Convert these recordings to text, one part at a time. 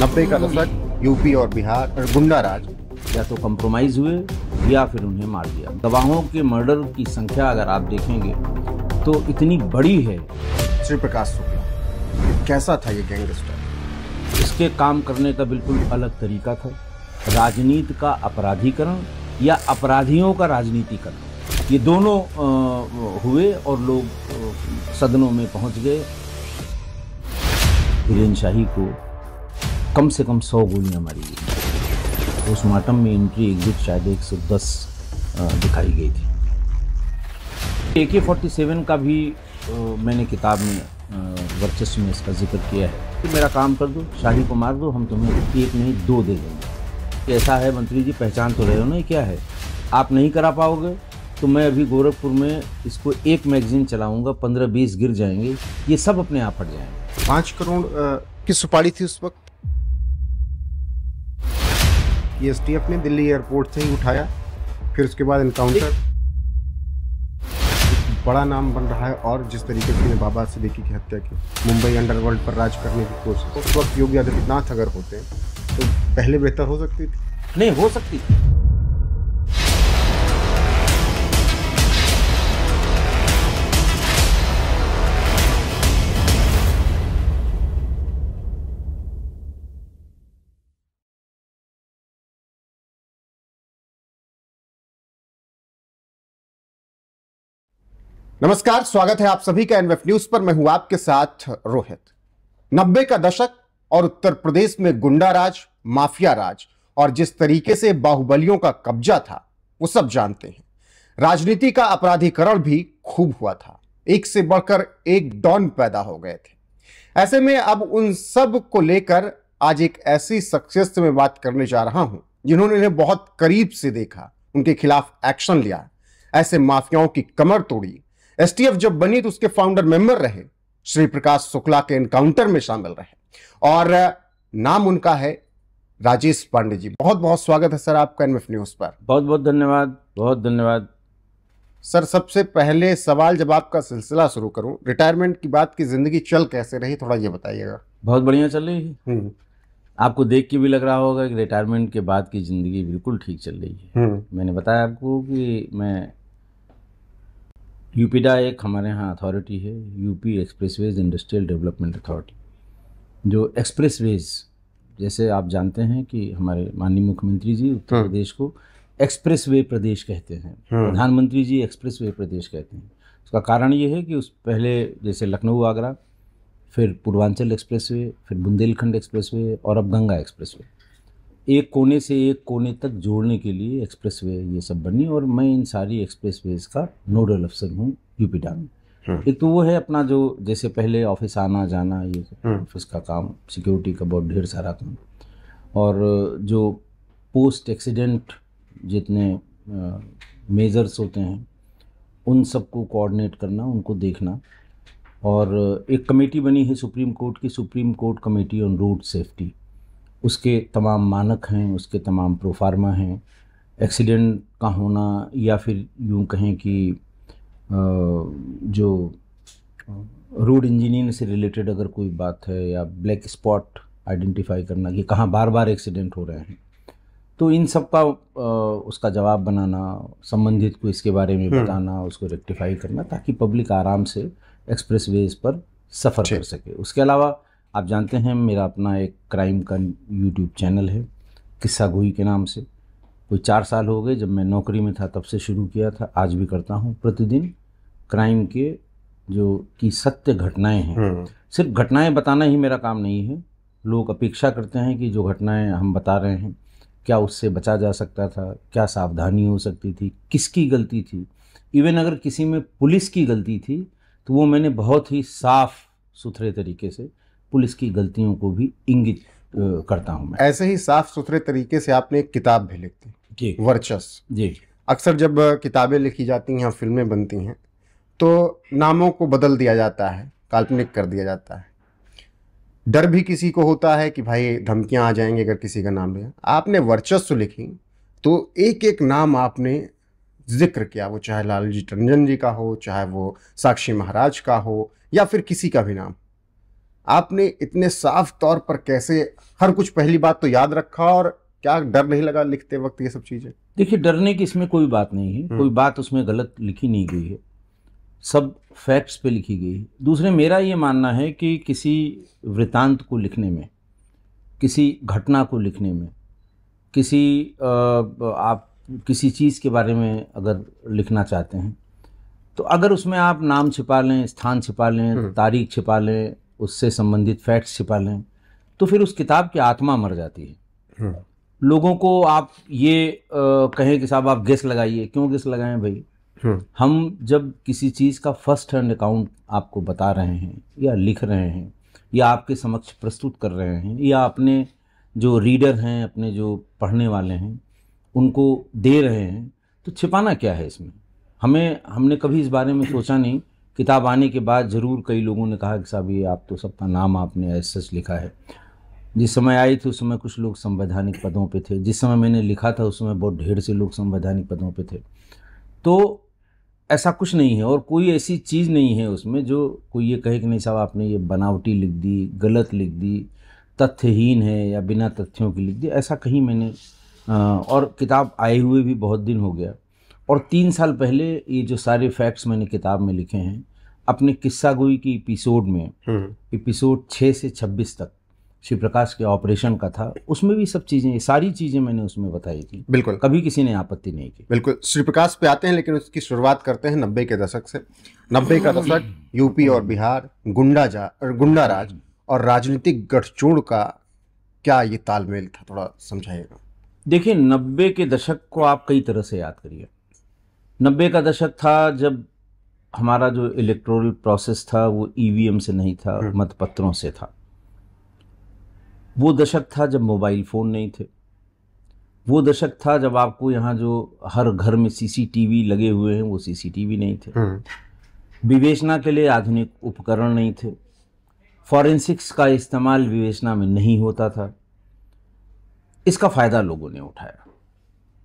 नब्बे का दशक यूपी और बिहार और गुंडा राज। या तो कंप्रोमाइज हुए या फिर उन्हें मार दिया। गवाहों के मर्डर की संख्या अगर आप देखेंगे तो इतनी बड़ी है। श्री प्रकाश शुक्ला कैसा था ये गैंगस्टर? इसके काम करने का बिल्कुल अलग तरीका था। राजनीति का अपराधीकरण या अपराधियों का राजनीतिकरण। ये दोनों अ, हुए और लोग सदनों में पहुँच गए। वीरेन शाही को कम से कम सौ गोलियाँ मारी गई पोस्टमार्टम में एंट्री एग्जिट शायद एक सौ दस दिखाई गई थी। ए के फोर्टी सेवन का भी मैंने किताब में वर्चस्व में इसका ज़िक्र किया है। कि मेरा काम कर दो, शाही को मार दो, हम तुम्हें एक नहीं, दो दे देंगे। ऐसा है मंत्री जी, पहचान तो रहे हो ना क्या है? आप नहीं करा पाओगे तो मैं अभी गोरखपुर में इसको एक मैगजीन चलाऊँगा, पंद्रह बीस गिर जाएँगे, ये सब अपने आप हट जाएँगे। पाँच करोड़ की सुपारी थी उस वक्त? ये एसटीएफ ने दिल्ली एयरपोर्ट से ही उठाया, फिर उसके बाद इनकाउंटर बड़ा नाम बन रहा है और जिस तरीके से बाबा सिद्दीकी की हत्या की, मुंबई अंडरवर्ल्ड पर राज करने की कोशिश। उस वक्त योगी आदित्यनाथ अगर होते तो पहले बेहतर हो सकती थी। नहीं, हो सकती नमस्कार, स्वागत है आप सभी का एनवेफ न्यूज़ पर। मैं हूँ आपके साथ रोहित। नब्बे का दशक और उत्तर प्रदेश में गुंडा राज, माफिया राज और जिस तरीके से बाहुबलियों का कब्जा था, वो सब जानते हैं। राजनीति का अपराधीकरण भी खूब हुआ था। एक से बढ़कर एक डॉन पैदा हो गए थे। ऐसे में अब उन सबको लेकर आज एक ऐसी शख्सियत में बात करने जा रहा हूँ, जिन्होंने इन्हें बहुत करीब से देखा, उनके खिलाफ एक्शन लिया, ऐसे माफियाओं की कमर तोड़ी एसटीएफ जब बनी तो उसके फाउंडर मेंबर रहे श्री प्रकाश शुक्ला के एनकाउंटर में शामिल रहे। और नाम उनका है राजेश पांडे जी। बहुत बहुत स्वागत है सर आपका एनएफ न्यूज़ पर। बहुत बहुत धन्यवाद बहुत धन्यवाद। सर सबसे पहले सवाल जब आपका सिलसिला शुरू करूँ रिटायरमेंट की बात की ज़िंदगी चल कैसे रही थोड़ा ये बताइएगा। बहुत बढ़िया चल रही है। हम्म। आपको देख के भी लग रहा होगा कि रिटायरमेंट के बाद की ज़िंदगी बिल्कुल ठीक चल रही है। हम्म। मैंने बताया आपको कि मैं यूपीडा एक हमारे यहाँ अथॉरिटी है UP expressways industrial development authority जो एक्सप्रेसवेज जैसे आप जानते हैं कि हमारे माननीय मुख्यमंत्री जी उत्तर हम्म। प्रदेश को एक्सप्रेसवे प्रदेश कहते हैं हम्म। प्रधानमंत्री जी एक्सप्रेसवे प्रदेश कहते हैं उसका कारण ये है कि उस पहले जैसे लखनऊ आगरा फिर पूर्वांचल एक्सप्रेसवे फिर बुंदेलखंड एक्सप्रेसवे और अब गंगा एक्सप्रेसवे एक कोने से एक कोने तक जोड़ने के लिए एक्सप्रेसवे ये सब बनी और मैं इन सारी एक्सप्रेसवेज का नोडल अफसर हूँ यूपीडा में हम्म। एक तो वो है अपना जो जैसे पहले ऑफ़िस आना जाना ये हम्म। ऑफ़िस का काम सिक्योरिटी का बहुत ढेर सारा काम और जो पोस्ट एक्सीडेंट जितने मेजर्स होते हैं उन सबको कोऑर्डिनेट करना उनको देखना और एक कमेटी बनी है सुप्रीम कोर्ट की Supreme Court committee on road safety उसके तमाम मानक हैं उसके तमाम प्रोफार्मा हैं। एक्सीडेंट का होना या फिर यूँ कहें कि जो रोड इंजीनियरिंग से रिलेटेड अगर कोई बात है या ब्लैक स्पॉट आइडेंटिफाई करना कि कहाँ बार बार एक्सीडेंट हो रहे हैं तो इन सब का उसका जवाब बनाना संबंधित को इसके बारे में हम्म। बताना उसको रेक्टिफाई करना ताकि पब्लिक आराम से एक्सप्रेसवेज पर सफ़र कर सके। उसके अलावा आप जानते हैं मेरा अपना एक क्राइम का यूट्यूब चैनल है किस्सा गोई के नाम से। कोई चार साल हो गए जब मैं नौकरी में था तब से शुरू किया था। आज भी करता हूँ। प्रतिदिन क्राइम के जो कि सत्य घटनाएँ हैं हम्म। सिर्फ़ घटनाएँ बताना ही मेरा काम नहीं है। लोग अपेक्षा करते हैं कि जो घटनाएँ हम बता रहे हैं क्या उससे बचा जा सकता था क्या सावधानी हो सकती थी किसकी गलती थी। इवन अगर किसी में पुलिस की गलती थी तो वो मैंने बहुत ही साफ़ सुथरे तरीके से पुलिस की गलतियों को भी इंगित करता हूँ मैं। ऐसे ही साफ़ सुथरे तरीके से आपने एक किताब भी लिख दी जी। वर्चस्व। जी। अक्सर जब किताबें लिखी जाती हैं फ़िल्में बनती हैं तो नामों को बदल दिया जाता है काल्पनिक कर दिया जाता है। डर भी किसी को होता है कि भाई धमकियाँ आ जाएँगी अगर किसी का नाम लिया। आपने वर्चस्व लिखी तो एक एक नाम आपने ज़िक्र किया वो चाहे लालजी टंडन जी का हो चाहे वो साक्षी महाराज का हो या फिर किसी का भी नाम। आपने इतने साफ़ तौर पर कैसे हर कुछ पहली बात तो याद रखा और क्या डर नहीं लगा लिखते वक्त ये सब चीज़ें देखिए डरने की इसमें कोई बात नहीं है हम्म। कोई बात उसमें गलत लिखी नहीं गई है सब फैक्ट्स पे लिखी गई है दूसरे मेरा ये मानना है कि किसी वृतांत को लिखने में किसी घटना को लिखने में किसी आप किसी चीज़ के बारे में अगर लिखना चाहते हैं तो अगर उसमें आप नाम छिपा लें स्थान छिपा लें हम्म। तारीख छिपा लें उससे संबंधित फैक्ट्स छिपा लें तो फिर उस किताब की आत्मा मर जाती है। लोगों को आप ये अ, कहें कि साहब आप गेस लगाइए क्यों गेस लगाएँ भाई? हम्म। हम जब किसी चीज़ का फ़र्स्ट हैंड अकाउंट आपको बता रहे हैं या लिख रहे हैं या आपके समक्ष प्रस्तुत कर रहे हैं या अपने जो रीडर हैं अपने जो पढ़ने वाले हैं उनको दे रहे हैं तो छिपाना क्या है इसमें? हमें हमने कभी इस बारे में सोचा नहीं किताब आने के बाद ज़रूर कई लोगों ने कहा कि साहब ये आप तो सबका नाम आपने ऐसा सच लिखा है। जिस समय आई थी उस समय कुछ लोग संवैधानिक पदों पे थे। जिस समय मैंने लिखा था उस समय बहुत ढेर से लोग संवैधानिक पदों पे थे। तो ऐसा कुछ नहीं है और कोई ऐसी चीज़ नहीं है उसमें जो कोई ये कहे कि नहीं साहब आपने ये बनावटी लिख दी गलत लिख दी तथ्यहीन है या बिना तथ्यों की लिख दी ऐसा कहीं मैंने अ, और किताब आए हुए भी बहुत दिन हो गया। और तीन साल पहले ये जो सारे फैक्ट्स मैंने किताब में लिखे हैं अपने किस्सा गोई की एपिसोड में एपिसोड छः से छब्बीस तक श्री प्रकाश के ऑपरेशन का था उसमें भी सब चीज़ें ये सारी चीज़ें मैंने उसमें बताई थी। बिल्कुल। कभी किसी ने आपत्ति नहीं की। बिल्कुल श्री प्रकाश पे आते हैं लेकिन उसकी शुरुआत करते हैं नब्बे के दशक से। नब्बे का दशक यूपी और बिहार गुंडा जा गुंडा राज और राजनीतिक गठजोड़ का क्या ये तालमेल था थोड़ा समझाइएगा। देखिए नब्बे के दशक को आप कई तरह से याद करिए। नब्बे का दशक था जब हमारा जो इलेक्टोरल प्रोसेस था वो ईवीएम से नहीं था हम्म। मतपत्रों से था। वो दशक था जब मोबाइल फ़ोन नहीं थे। वो दशक था जब आपको यहाँ जो हर घर में सीसीटीवी लगे हुए हैं वो सीसीटीवी नहीं थे। विवेचना के लिए आधुनिक उपकरण नहीं थे। फॉरेंसिक्स का इस्तेमाल विवेचना में नहीं होता था। इसका फ़ायदा लोगों ने उठाया।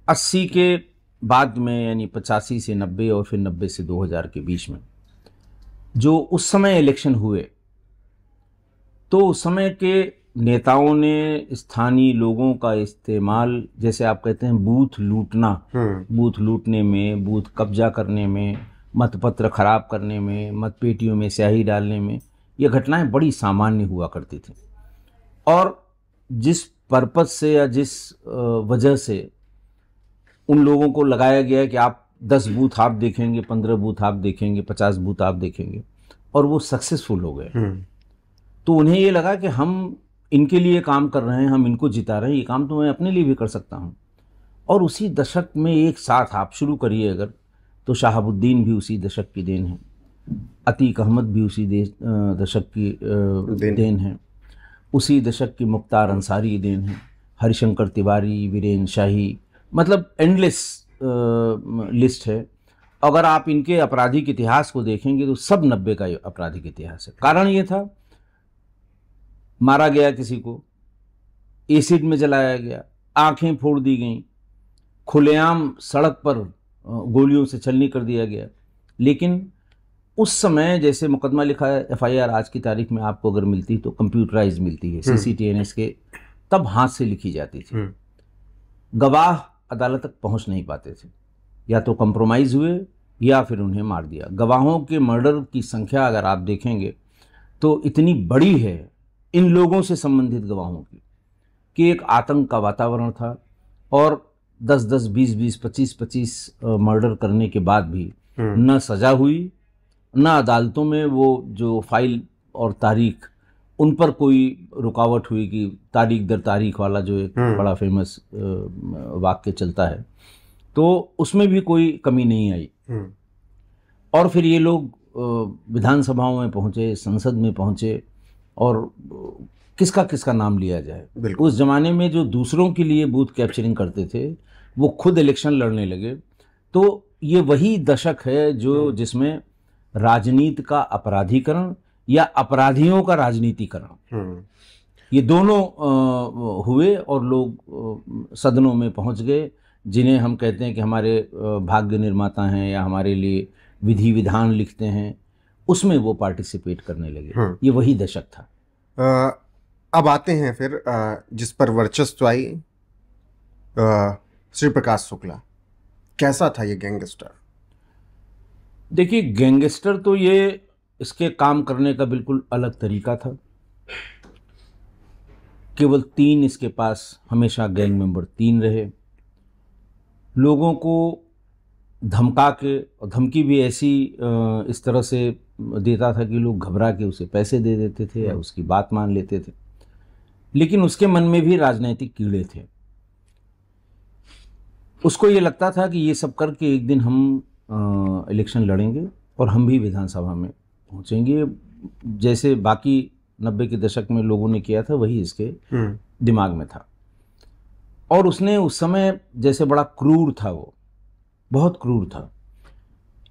अस्सी के बाद में यानी पचासी से नब्बे और फिर नब्बे से दो हज़ार के बीच में जो उस समय इलेक्शन हुए तो उस समय के नेताओं ने स्थानीय लोगों का इस्तेमाल जैसे आप कहते हैं बूथ लूटना बूथ लूटने में बूथ कब्जा करने में मतपत्र खराब करने में मतपेटियों में स्याही डालने में ये घटनाएँ बड़ी सामान्य हुआ करती थी। और जिस पर्पज से या जिस वजह से उन लोगों को लगाया गया कि आप दस बूथ आप देखेंगे पंद्रह बूथ आप देखेंगे पचास बूथ आप देखेंगे और वो सक्सेसफुल हो गए। तो उन्हें ये लगा कि हम इनके लिए काम कर रहे हैं हम इनको जिता रहे हैं ये काम तो मैं अपने लिए भी कर सकता हूँ। और उसी दशक में एक साथ आप शुरू करिए अगर तो शाहबुद्दीन भी उसी दशक की देन है। अतीक अहमद भी उसी दशक की देन। देन है। उसी दशक की मुख्तार अंसारी देन है। हरिशंकर तिवारी वीरेन शाही मतलब एंडलेस लिस्ट है। अगर आप इनके आपराधिक इतिहास को देखेंगे तो सब नब्बे का आपराधिक इतिहास है। कारण ये था मारा गया किसी को एसिड में जलाया गया आँखें फोड़ दी गईं खुलेआम सड़क पर गोलियों से छलनी कर दिया गया। लेकिन उस समय जैसे मुकदमा लिखा है एफआईआर आज की तारीख में आपको अगर मिलती तो कंप्यूटराइज मिलती है सीसीटीएनएस के तब हाथ से लिखी जाती थी। गवाह अदालत तक पहुँच नहीं पाते थे। या तो कंप्रोमाइज़ हुए या फिर उन्हें मार दिया। गवाहों के मर्डर की संख्या अगर आप देखेंगे तो इतनी बड़ी है इन लोगों से संबंधित गवाहों की कि एक आतंक का वातावरण था और 10 10 20 20 25 25 मर्डर करने के बाद भी न सज़ा हुई न अदालतों में वो जो फ़ाइल और तारीख उन पर कोई रुकावट हुई कि तारीख दर तारीख वाला जो एक हम्म। बड़ा फ़ेमस वाक्य चलता है तो उसमें भी कोई कमी नहीं आई। और फिर ये लोग विधानसभाओं में पहुँचे संसद में पहुँचे और किसका किसका नाम लिया जाए। उस जमाने में जो दूसरों के लिए बूथ कैप्चरिंग करते थे वो खुद इलेक्शन लड़ने लगे। तो ये वही दशक है जो जिसमें राजनीति का अपराधीकरण या अपराधियों का राजनीतिकरण। ये दोनों अ, हुए और लोग अ, सदनों में पहुँच गए जिन्हें हम कहते हैं कि हमारे भाग्य निर्माता हैं या हमारे लिए विधि विधान लिखते हैं उसमें वो पार्टिसिपेट करने लगे। हम्म। ये वही दशक था। अ, अब आते हैं फिर अ, जिस पर वर्चस्व आई श्री प्रकाश शुक्ला। कैसा था ये गैंगस्टर? देखिए गैंगस्टर तो ये इसके काम करने का बिल्कुल अलग तरीका था। केवल तीन इसके पास हमेशा गैंग मेंबर तीन रहे। लोगों को धमका के और धमकी भी ऐसी इस तरह से देता था कि लोग घबरा के उसे पैसे दे देते थे या उसकी बात मान लेते थे। लेकिन उसके मन में भी राजनीतिक कीड़े थे। उसको ये लगता था कि ये सब करके एक दिन हम इलेक्शन लड़ेंगे और हम भी विधानसभा में पहुँचेंगे। जैसे बाकी नब्बे के दशक में लोगों ने किया था वही इसके हम्म, दिमाग में था। और उसने उस समय जैसे बड़ा क्रूर था वो बहुत क्रूर था।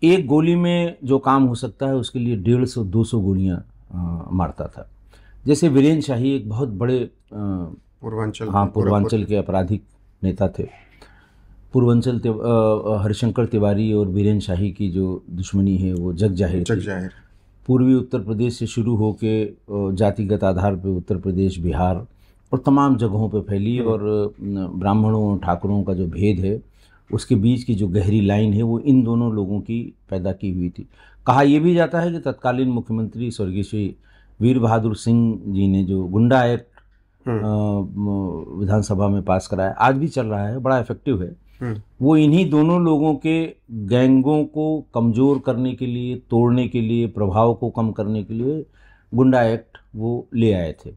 एक गोली में जो काम हो सकता है उसके लिए डेढ़ सौ दो सौ गोलियाँ मारता था। जैसे वीरेंद्र शाही एक बहुत बड़े पूर्वांचल हाँ पूर्वांचल के आपराधिक नेता थे। पूर्वांचल हरिशंकर तिवारी और वीरेंद्र शाही की जो दुश्मनी है वो जग ज़ाहिर जग ज़ाहिर पूर्वी उत्तर प्रदेश से शुरू होके अ, जातिगत आधार पर उत्तर प्रदेश बिहार और तमाम जगहों पर फैली और ब्राह्मणों और ठाकुरों का जो भेद है उसके बीच की जो गहरी लाइन है वो इन दोनों लोगों की पैदा की हुई थी। कहा यह भी जाता है कि तत्कालीन मुख्यमंत्री स्वर्गीय श्री वीर बहादुर सिंह जी ने जो गुंडा एक्ट विधानसभा में पास कराया आज भी चल रहा है बड़ा इफ़ेक्टिव है। हम्म, वो इन्हीं दोनों लोगों के गैंगों को कमज़ोर करने के लिए तोड़ने के लिए प्रभाव को कम करने के लिए गुंडा एक्ट वो ले आए थे।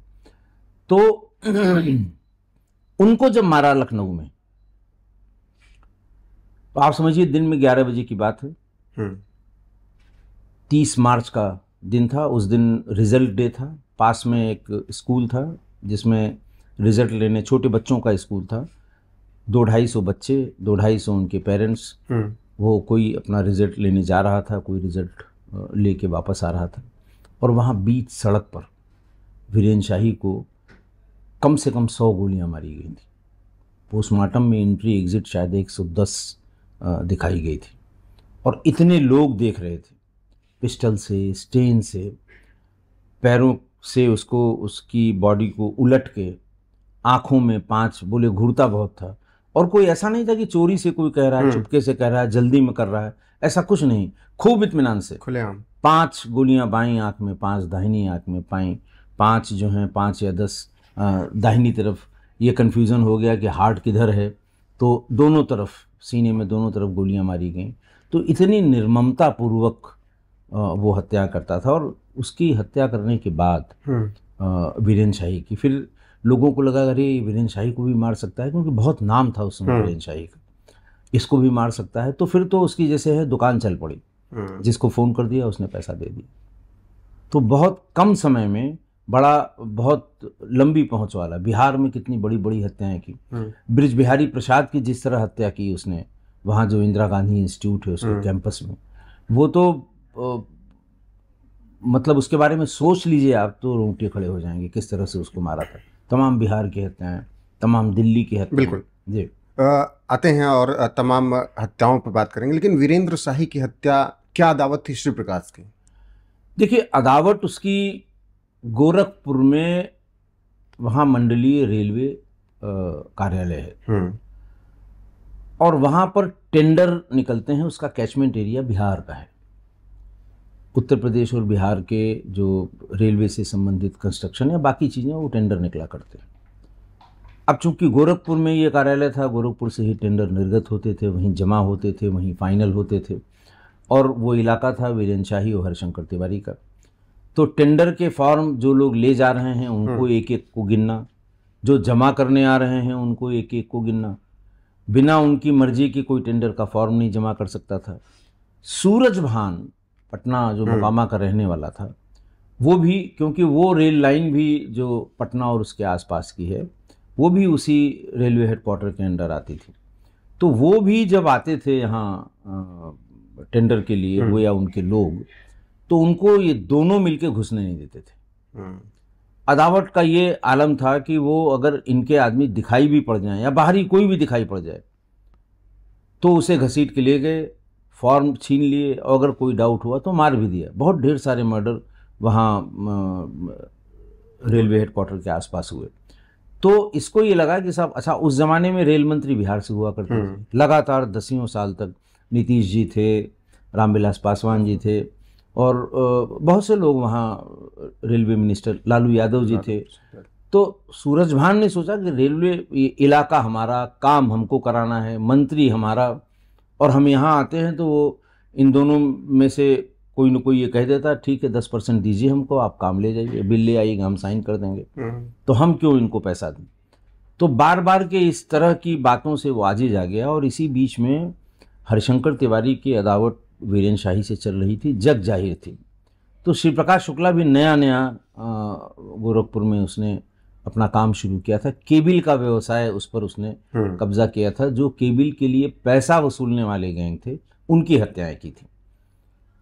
तो उनको जब मारा लखनऊ में तो आप समझिए दिन में ग्यारह बजे की बात है। हम्म, तीस मार्च का दिन था उस दिन रिज़ल्ट डे था। पास में एक स्कूल था जिसमें रिज़ल्ट लेने छोटे बच्चों का स्कूल था। दो ढाई सौ बच्चे दो ढाई सौ उनके पेरेंट्स हम्म, वो कोई अपना रिज़ल्ट लेने जा रहा था कोई रिज़ल्ट लेके वापस आ रहा था। और वहाँ बीच सड़क पर वीरेंद्र शाही को कम से कम सौ गोलियाँ मारी गई थी। पोस्टमार्टम में एंट्री एग्जिट शायद एक सौ दस दिखाई गई थी। और इतने लोग देख रहे थे पिस्टल से स्टेन से पैरों से उसको उसकी बॉडी को उलट के आँखों में पाँच बोले घूरता बहुत था। और कोई ऐसा नहीं था कि चोरी से कोई कह रहा है हम्म। चुपके से कह रहा है जल्दी में कर रहा है ऐसा कुछ नहीं। खूब इतमान से। खुलेआम। पाँच गोलियाँ बाई आँख में पाँच दाहिनी आँख में पाई। पाँच जो हैं पाँच या दस दाहिनी तरफ़ ये कन्फ्यूज़न हो गया कि हार्ट किधर है। तो दोनों तरफ़ सीने में दोनों तरफ़ गोलियाँ मारी गईं। तो इतनी निर्ममता पूर्वक वो हत्या करता था और उसकी हत्या करने के बाद हम्म, वीरेंद्र शाही की। फिर लोगों को लगा अरे वीरेंद्र शाही को भी मार सकता है क्योंकि बहुत नाम था उस समय हम्म। वीरेंद्र शाही का। इसको भी मार सकता है। तो फिर तो उसकी जैसे है दुकान चल पड़ी। हम्म, जिसको फ़ोन कर दिया उसने पैसा दे दिया। तो बहुत कम समय में बड़ा बहुत लंबी पहुँच वाला बिहार में कितनी बड़ी बड़ी हत्याएँ की। हम्म, ब्रिज बिहारी प्रसाद की जिस तरह हत्या की उसने वहाँ जो इंदिरा गांधी इंस्टीट्यूट है उसके। कैंपस में वो तो अ, मतलब उसके बारे में सोच लीजिए आप तो रोंगटे खड़े हो जाएँगे किस तरह से उसको मारा था। तमाम बिहार के की हत्याएँ तमाम दिल्ली की हत्याएँ। बिल्कुल। जी। आते हैं और तमाम हत्याओं पर बात करेंगे लेकिन वीरेंद्र शाही की हत्या क्या अदावत थी श्री प्रकाश की? देखिए अदावत उसकी गोरखपुर में वहाँ मंडलीय रेलवे कार्यालय है। हम्म, और वहाँ पर टेंडर निकलते हैं उसका कैचमेंट एरिया बिहार का है। उत्तर प्रदेश और बिहार के जो रेलवे से संबंधित कंस्ट्रक्शन या बाकी चीज़ें वो टेंडर निकला करते हैं। अब चूँकि गोरखपुर में ये कार्यालय था गोरखपुर से ही टेंडर निर्गत होते थे वहीं जमा होते थे वहीं फाइनल होते थे और वो इलाका था वीरेंद्र शाही और हरिशंकर तिवारी का। तो टेंडर के फॉर्म जो लोग ले जा रहे हैं उनको एक एक को गिनना जो जमा करने आ रहे हैं उनको एक एक को गिनना। बिना उनकी मर्ज़ी के कोई टेंडर का फॉर्म नहीं जमा कर सकता था। सूरज भान पटना जो हम्म। मोकामा का रहने वाला था वो भी क्योंकि वो रेल लाइन भी जो पटना और उसके आसपास की है वो भी उसी रेलवे हेडक्वार्टर के अंडर आती थी। तो वो भी जब आते थे यहाँ टेंडर के लिए वो या उनके लोग तो उनको ये दोनों मिलके घुसने नहीं देते थे। हम्म, अदावट का ये आलम था कि वो अगर इनके आदमी दिखाई भी पड़ जाए या बाहरी कोई भी दिखाई पड़ जाए तो उसे घसीट के ले गए फॉर्म छीन लिए और अगर कोई डाउट हुआ तो मार भी दिया। बहुत ढेर सारे मर्डर वहाँ रेलवे हेडक्वार्टर के आसपास हुए। तो इसको ये लगा कि साहब अच्छा उस जमाने में रेल मंत्री बिहार से हुआ करते थे। लगातार दसियों साल तक नीतीश जी थे रामविलास पासवान जी थे और बहुत से लोग वहाँ रेलवे मिनिस्टर लालू यादव जी थे। तो सूरज भान ने सोचा कि रेलवे इलाका हमारा काम हमको कराना है मंत्री हमारा और हम यहाँ आते हैं तो वो इन दोनों में से कोई ना कोई ये कह देता है ठीक है दस परसेंट दीजिए हमको आप काम ले जाइए बिल ले आइएगा हम साइन कर देंगे। तो हम क्यों इनको पैसा दें? तो बार बार के इस तरह की बातों से वो आजिज आ गया और इसी बीच में हरिशंकर तिवारी की अदावत वीरेन शाही से चल रही थी जग ज़ाहिर थी। तो श्री प्रकाश शुक्ला भी नया नया गोरखपुर में उसने अपना काम शुरू किया था। केबिल का व्यवसाय उस पर उसने कब्जा किया था जो केबिल के लिए पैसा वसूलने वाले गैंग थे उनकी हत्याएँ की थी।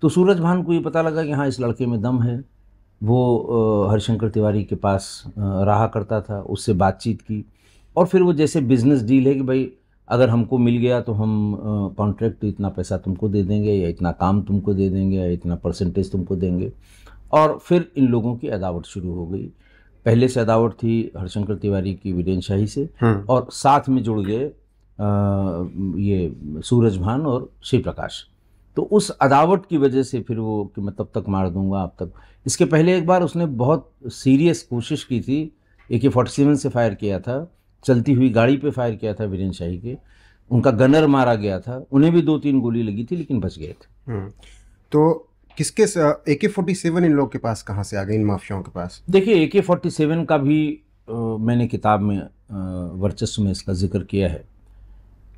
तो सूरज भान को ये पता लगा कि हाँ इस लड़के में दम है। वो हरिशंकर तिवारी के पास रहा करता था उससे बातचीत की। और फिर वो जैसे बिज़नेस डील है कि भाई अगर हमको मिल गया तो हम कॉन्ट्रैक्ट इतना पैसा तुमको दे देंगे या इतना काम तुमको दे देंगे या इतना परसेंटेज तुमको देंगे। और फिर इन लोगों की अदावट शुरू हो गई। पहले से अदावट थी हरिशंकर तिवारी की वीरेन शाही से और साथ में जुड़ गए ये सूरज भान और शिव प्रकाश तो उस अदावट की वजह से फिर वो कि मैं तब तक मार दूँगा अब तक। इसके पहले एक बार उसने बहुत सीरियस कोशिश की थी ए के फोर्टी सेवन से फायर किया था चलती हुई गाड़ी पे फायर किया था वीरेन शाही के। उनका गनर मारा गया था उन्हें भी दो तीन गोली लगी थी लेकिन बच गए थे। हम्म। तो किसके ए के फोर्टी सेवन इन लोग के पास कहाँ से आ गए इन माफियाओं के पास? देखिए ए के फोर्टी सेवन का भी अ, मैंने किताब में वर्चस्व में इसका ज़िक्र किया है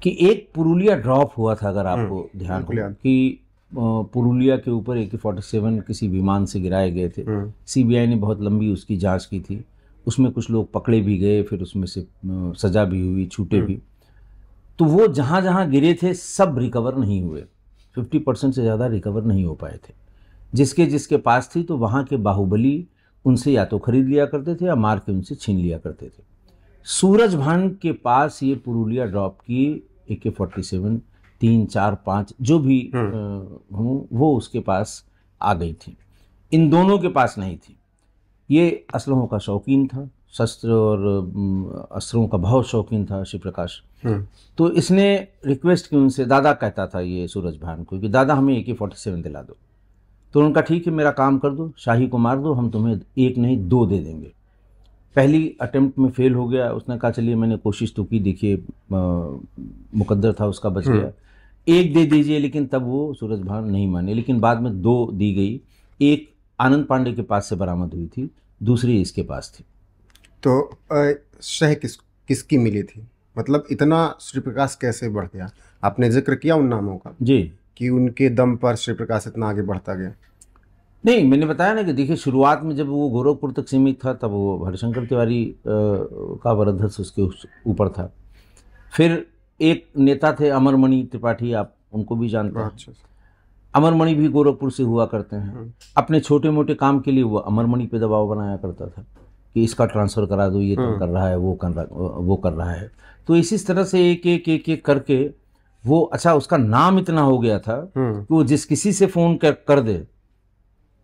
कि एक पुरुलिया ड्रॉप हुआ था अगर आपको ध्यान बिल्कुल हो कि पुरुलिया के ऊपर ए के फोर्टी सेवन किसी विमान से गिराए गए थे। सीबीआई ने बहुत लंबी उसकी जाँच की थी। उसमें कुछ लोग पकड़े भी गए फिर उसमें से सजा भी हुई छूटे भी। तो वो जहाँ जहाँ गिरे थे सब रिकवर नहीं हुए। फिफ्टी परसेंट से ज़्यादा रिकवर नहीं हो पाए थे। जिसके जिसके पास थी तो वहाँ के बाहुबली उनसे या तो खरीद लिया करते थे या मार के उनसे छीन लिया करते थे। सूरज भान के पास ये पुरुलिया ड्रॉप की ए के फोर्टी सेवन तीन चार पाँच जो भी हूँ वो उसके पास आ गई थी। इन दोनों के पास नहीं थी। ये असलहों का शौकीन था शस्त्र और अस्त्रों का बहुत शौकीन था शिव प्रकाश तो इसने रिक्वेस्ट की उनसे दादा कहता था ये सूरज भान को कि दादा हमें ए के फोर्टी सेवन दिला दो। तो उनका ठीक है मेरा काम कर दो शाही को मार दो हम तुम्हें एक नहीं दो दे देंगे. पहली अटेम्प्ट में फेल हो गया उसने कहा चलिए मैंने कोशिश तो की देखिए मुकद्दर था उसका बच गया। एक दे दीजिए लेकिन तब वो सूरज भान नहीं माने लेकिन बाद में दो दी गई। एक आनंद पांडे के पास से बरामद हुई थी दूसरी इसके पास थी। तो शह किस किसकी मिली थी? मतलब इतना श्री प्रकाश कैसे बढ़ गया? आपने ज़िक्र किया उन नामों का। जी। कि उनके दम पर श्री प्रकाश इतना आगे बढ़ता गया। नहीं मैंने बताया ना कि देखिए शुरुआत में जब वो गोरखपुर तक सीमित था तब वो हरिशंकर तिवारी का वरदहस उसके उस- ऊपर था। फिर एक नेता थे अमरमणि त्रिपाठी आप उनको भी जानते हैं। अच्छा अमरमणि भी गोरखपुर से हुआ करते हैं। हम्म। अपने छोटे मोटे काम के लिए वो अमरमणि पे दबाव बनाया करता था कि इसका ट्रांसफ़र करा दो ये हम्म। कर रहा है वो कर रहा वो कर रहा है। तो इसी तरह से एक एक एक एक करके वो अच्छा उसका नाम इतना हो गया था हम्म। कि वो जिस किसी से फ़ोन कर कर दे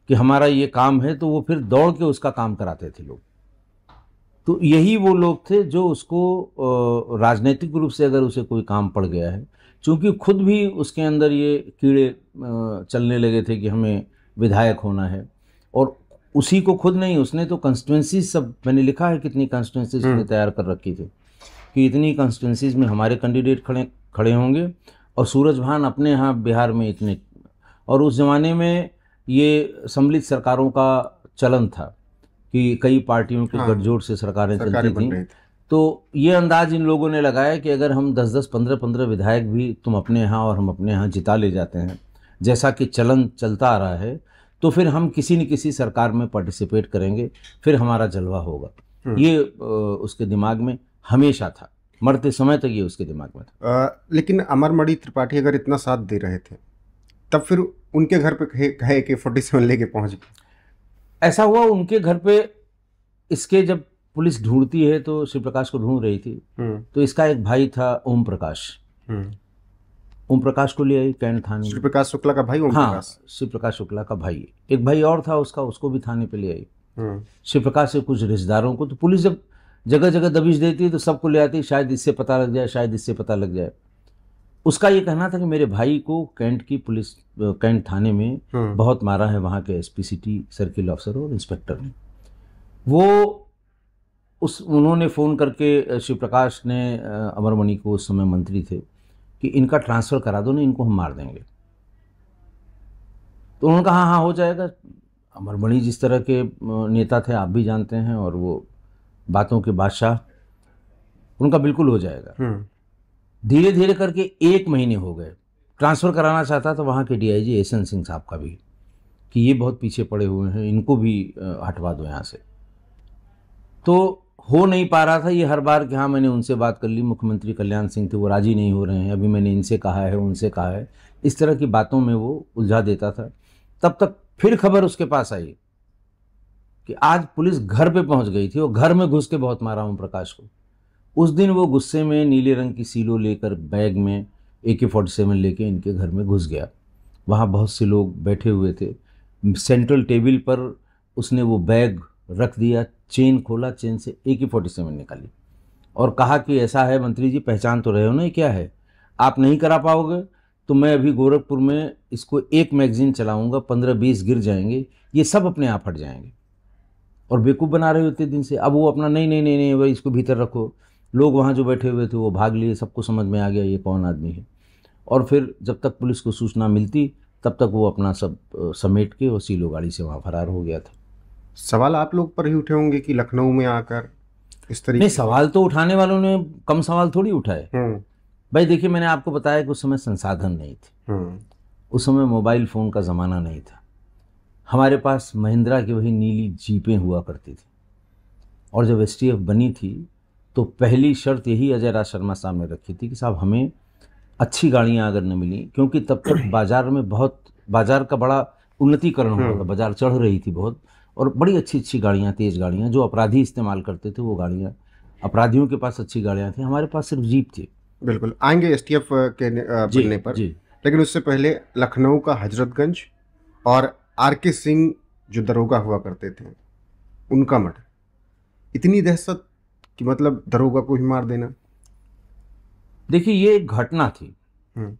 कि हमारा ये काम है तो वो फिर दौड़ के उसका काम कराते थे लोग। तो यही वो लोग थे जो उसको राजनीतिक रूप से अगर उसे कोई काम पड़ गया है क्योंकि खुद भी उसके अंदर ये कीड़े चलने लगे थे कि हमें विधायक होना है। और उसी को खुद नहीं उसने तो कंस्टिट्यूंसीज सब मैंने लिखा है कितनी कंस्टिट्यूंसीज उसने तैयार कर रखी थी कि इतनी कंस्टिट्यूंसीज में हमारे कैंडिडेट खड़े खड़े होंगे और सूरज भान अपने यहाँ बिहार में इतने और उस ज़माने में ये सम्मिलित सरकारों का चलन था कि कई पार्टियों के हाँ। गठजोड़ से सरकारें चलती थी तो ये अंदाज इन लोगों ने लगाया कि अगर हम 10-10 15-15 विधायक भी तुम अपने यहाँ और हम अपने यहाँ जिता ले जाते हैं जैसा कि चलन चलता आ रहा है तो फिर हम किसी न किसी सरकार में पार्टिसिपेट करेंगे फिर हमारा जलवा होगा हम्म। ये उसके दिमाग में हमेशा था मरते समय तक ये उसके दिमाग में था। अ, लेकिन अमरमणि त्रिपाठी अगर इतना साथ दे रहे थे तब फिर उनके घर पे कहे कहे कि फोर्टी सेवन लेके पहुँच गए। ऐसा हुआ उनके घर पे इसके जब पुलिस ढूंढती है तो शिव प्रकाश को ढूंढ रही थी। हम्म, तो इसका एक भाई था ओम प्रकाश। हम्म। ओम प्रकाश को ले आई कैंट थाने में। प्रकाश शुक्ला का भाई ओम हाँ प्रकाश? शिव प्रकाश शुक्ला का भाई। एक भाई और था उसका उसको भी थाने पे ले आई। हम्म, शिव प्रकाश से कुछ रिश्तेदारों को तो पुलिस जब जगह जगह दबिश देती है तो सबको ले आती है शायद इससे पता लग जाए शायद इससे पता लग जाए। उसका ये कहना था कि मेरे भाई को कैंट की पुलिस कैंट थाने में हम्म, बहुत मारा है वहाँ के एस पी सर्किल ऑफिसर और इंस्पेक्टर ने। वो उस उन्होंने फ़ोन करके शिव प्रकाश ने अमरमणि को उस समय मंत्री थे कि इनका ट्रांसफ़र करा दो ना इनको हम मार देंगे। तो उन्होंने कहा हाँ हाँ हो जाएगा। अमरमणि जिस तरह के नेता थे आप भी जानते हैं और वो बातों के बादशाह उनका बिल्कुल हो जाएगा। हम्म, धीरे धीरे करके एक महीने हो गए। ट्रांसफ़र कराना चाहता था वहाँ के डीआईजी एसन सिंह साहब का भी कि ये बहुत पीछे पड़े हुए हैं इनको भी हटवा दो यहाँ से। तो हो नहीं पा रहा था ये हर बार कि हाँ मैंने उनसे बात कर ली मुख्यमंत्री कल्याण सिंह थे वो राज़ी नहीं हो रहे हैं अभी मैंने इनसे कहा है उनसे कहा है। इस तरह की बातों में वो उलझा देता था। तब तक फिर खबर उसके पास आई। कि आज पुलिस घर पे पहुँच गई थी और घर में घुस के बहुत मारा ओम प्रकाश को। उस दिन वो गुस्से में नीले रंग की सीलो लेकर बैग में ए के फोर्टी सेवन लेके इनके घर में घुस गया। वहाँ बहुत से लोग बैठे हुए थे। सेंट्रल टेबल पर उसने वो बैग रख दिया, चेन खोला, चेन से ए के फोर्टी सेवन निकाली और कहा कि ऐसा है मंत्री जी, पहचान तो रहे हो ना ये क्या है? आप नहीं करा पाओगे तो मैं अभी गोरखपुर में इसको एक मैगजीन चलाऊँगा, पंद्रह बीस गिर जाएँगे, ये सब अपने आप हट जाएँगे। और बेवकूफ़ बना रहे होते दिन से। अब वो अपना नहीं नहीं नहीं नहीं भाई इसको भीतर रखो। लोग वहाँ जो बैठे हुए थे वो भाग लिए। सबको समझ में आ गया ये कौन आदमी है। और फिर जब तक पुलिस को सूचना मिलती तब तक वो अपना सब समेट के और सीलो गाड़ी से वहाँ फरार हो गया था। सवाल आप लोग पर ही उठे होंगे कि लखनऊ में आकर इस तरीके नहीं सवाल तो उठाने वालों ने कम सवाल थोड़ी उठाए। हम्म, भाई देखिए मैंने आपको बताया कि उस समय संसाधन नहीं थे। हम्म, उस समय मोबाइल फ़ोन का ज़माना नहीं था। हमारे पास महिंद्रा की वही नीली जीपें हुआ करती थी। और जब एसटीएफ बनी थी तो पहली शर्त यही अजय राज शर्मा साहब ने रखी थी कि साहब हमें अच्छी गाड़ियाँ अगर न मिली क्योंकि तब तक बाज़ार में बहुत बाज़ार का बड़ा उन्नतीकरण हुआ था बाज़ार चढ़ रही थी बहुत और बड़ी अच्छी अच्छी गाड़ियाँ तेज़ गाड़ियाँ जो अपराधी इस्तेमाल करते थे वो गाड़ियाँ अपराधियों के पास अच्छी गाड़ियाँ थी हमारे पास सिर्फ़ जीप थी। बिल्कुल आएँगे एसटीएफ के बनने पर जी। लेकिन उससे पहले लखनऊ का हजरतगंज और आर के सिंह जो दरोगा हुआ करते थे उनका मर्डर। इतनी दहशत कि मतलब दरोगा को ही मार देना। देखिए ये एक घटना थी। हम्म,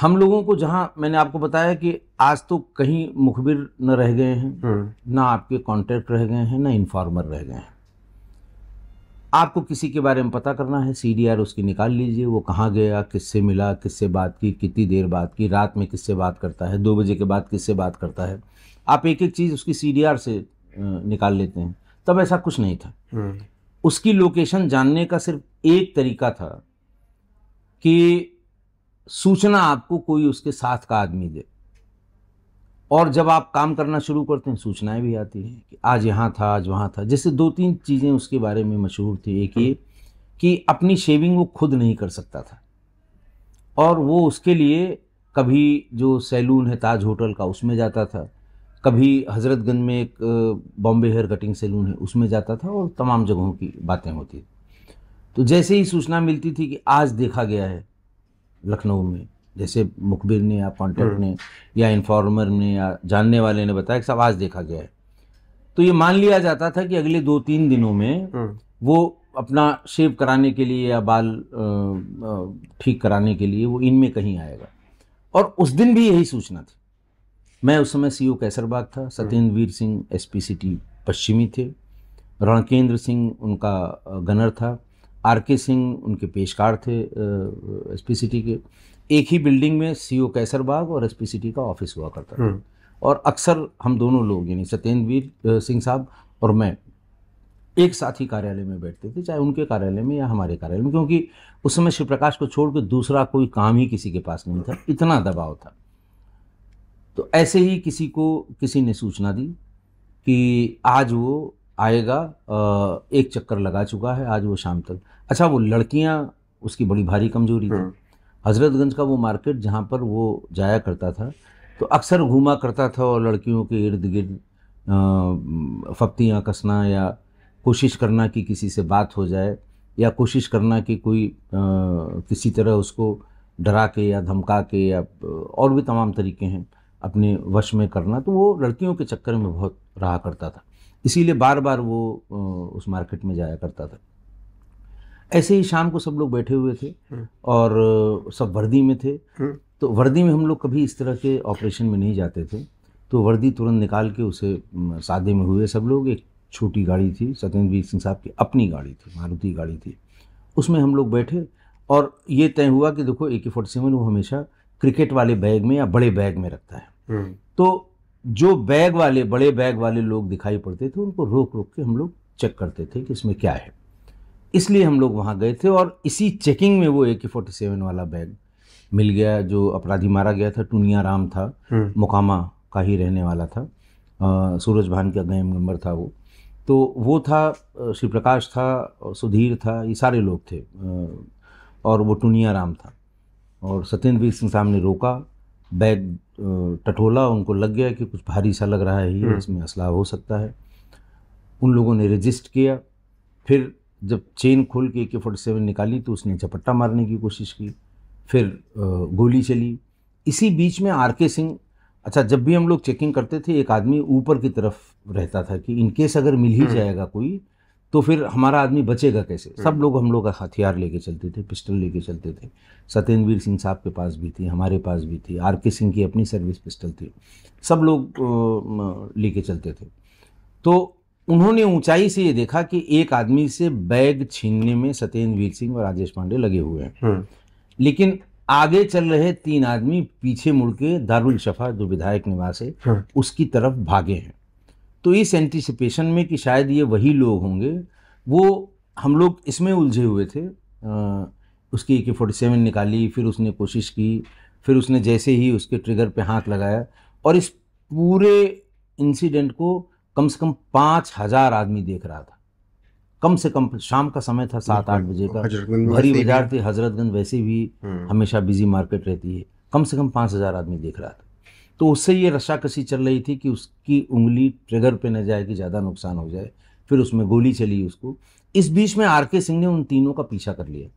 हम लोगों को जहाँ मैंने आपको बताया कि आज तो कहीं मुखबिर न रह गए हैं हम्म, ना आपके कांटेक्ट रह गए हैं ना इन्फॉर्मर रह गए हैं। आपको किसी के बारे में पता करना है सीडीआर उसकी निकाल लीजिए वो कहाँ गया किससे मिला किससे बात की कितनी देर बात की रात में किससे बात करता है दो बजे के बाद किससे बात करता है। आप एक एक चीज़ उसकी सीडीआर से निकाल लेते हैं। तब ऐसा कुछ नहीं था। हम्म, उसकी लोकेशन जानने का सिर्फ़ एक तरीका था कि सूचना आपको कोई उसके साथ का आदमी दे। और जब आप काम करना शुरू करते हैं, सूचनाएँ भी आती हैं कि आज यहाँ था, आज वहाँ था। जैसे दो तीन चीज़ें उसके बारे में मशहूर थी। एक ये कि अपनी शेविंग वो खुद नहीं कर सकता था। और वो उसके लिए कभी जो सैलून है, ताज होटल का, उसमें जाता था। कभी हजरतगंज में एक बॉम्बे हेयर कटिंग सैलून है, उसमें जाता था और तमाम जगहों की बातें होती तो जैसे ही सूचना मिलती थी कि आज देखा गया है लखनऊ में जैसे मुखबिर ने या कॉन्टेक्ट ने या इन्फॉर्मर ने या जानने वाले ने बताया कि साहब आज देखा गया है। तो ये मान लिया जाता था कि अगले दो तीन दिनों में हम्म, वो अपना शेव कराने के लिए या बाल ठीक कराने के लिए वो इनमें कहीं आएगा। और उस दिन भी यही सूचना थी। मैं उस समय सीओ कैसरबाग था। सत्येंद्र वीर सिंह एसपी सिटी पश्चिमी थे। रणकेंद्र सिंह उनका गनर था। आर के सिंह उनके पेशकार थे एसपी सिटी के। एक ही बिल्डिंग में सीओ कैसरबाग और एसपी सिटी का ऑफ़िस हुआ करता था। हम्म, और अक्सर हम दोनों लोग यानी सत्येंद्रवीर सिंह साहब और मैं एक साथ ही कार्यालय में बैठते थे चाहे उनके कार्यालय में या हमारे कार्यालय में क्योंकि उस समय शिव प्रकाश को छोड़ के दूसरा कोई काम ही किसी के पास नहीं था इतना दबाव था। तो ऐसे ही किसी को किसी ने सूचना दी कि आज वो आएगा एक चक्कर लगा चुका है आज वो शाम तक। अच्छा वो लड़कियाँ उसकी बड़ी भारी कमज़ोरी थी। हम्म, हजरतगंज का वो मार्केट जहाँ पर वो जाया करता था तो अक्सर घूमा करता था और लड़कियों के इर्द गिर्द फप्तियाँ कसना या कोशिश करना कि किसी से बात हो जाए या कोशिश करना कि कोई अ, किसी तरह उसको डरा के या धमका के या और भी तमाम तरीके हैं अपने वश में करना तो वो लड़कियों के चक्कर में बहुत रहा करता था। इसीलिए बार बार वो उस मार्केट में जाया करता था। ऐसे ही शाम को सब लोग बैठे हुए थे हम्म। और सब वर्दी में थे हम्म। तो वर्दी में हम लोग कभी इस तरह के ऑपरेशन में नहीं जाते थे तो वर्दी तुरंत निकाल के उसे सादे में हुए सब लोग एक छोटी गाड़ी थी सत्येंद्र सिंह साहब की अपनी गाड़ी थी मारुति गाड़ी थी उसमें हम लोग बैठे और ये तय हुआ कि देखो ए के फोर्टी सेवन वो हमेशा क्रिकेट वाले बैग में या बड़े बैग में रखता है हम्म। तो जो बैग वाले बड़े बैग वाले लोग दिखाई पड़ते थे उनको रोक रोक के हम लोग चेक करते थे कि इसमें क्या है इसलिए हम लोग वहाँ गए थे और इसी चेकिंग में वो ए के फोर्टी सेवन वाला बैग मिल गया जो अपराधी मारा गया था टूनिया राम था हम्म। मुकामा का ही रहने वाला था अ, सूरज भान का गैंग नंबर था वो तो वो था श्री प्रकाश था और सुधीर था ये सारे लोग थे और वो टूनिया राम था और सत्येंद्र वीर सिंह साहब ने रोका बैग टटोला उनको लग गया कि कुछ भारी सा लग रहा है ये हम्म। इसमें असला हो सकता है उन लोगों ने रजिस्ट किया फिर जब चेन खोल के ए के फोर्टी सेवन निकाली तो उसने झपट्टा मारने की कोशिश की फिर गोली चली। इसी बीच में आर के सिंह अच्छा जब भी हम लोग चेकिंग करते थे एक आदमी ऊपर की तरफ़ रहता था कि इन केस अगर मिल ही हम्म। जाएगा कोई तो फिर हमारा आदमी बचेगा कैसे? सब हम्म। लोग हम लोग हथियार लेके चलते थे पिस्टल लेके चलते थे। सत्येंद्रवीर सिंह साहब के पास भी थी हमारे पास भी थी आर के सिंह की अपनी सर्विस पिस्टल थी। सब लोग लेके चलते थे। तो उन्होंने ऊंचाई से ये देखा कि एक आदमी से बैग छीनने में सत्येंद्र वीर सिंह और राजेश पांडे लगे हुए हैं हम्म। लेकिन आगे चल रहे तीन आदमी पीछे मुड़ के दारुल शफा जो विधायक निवास है हम्म। उसकी तरफ़ भागे हैं तो इस एंटिसिपेशन में कि शायद ये वही लोग होंगे वो हम लोग इसमें उलझे हुए थे अ, उसकी ए के फोर्टी सेवन निकाली फिर उसने कोशिश की फिर उसने जैसे ही उसके ट्रिगर पे हाथ लगाया और इस पूरे इंसिडेंट को कम से कम पाँच हज़ार आदमी देख रहा था। कम से कम शाम का समय था सात आठ बजे का। भरी बाज़ार थी हजरतगंज वैसे भी हम्म। हमेशा बिज़ी मार्केट रहती है। कम से कम पाँच हज़ार आदमी देख रहा था। तो उससे ये रस्साकसी चल रही थी कि उसकी उंगली ट्रिगर पे न जाए कि ज़्यादा नुकसान हो जाए। फिर उसमें गोली चली उसको। इस बीच में आर के सिंह ने उन तीनों का पीछा कर लिया।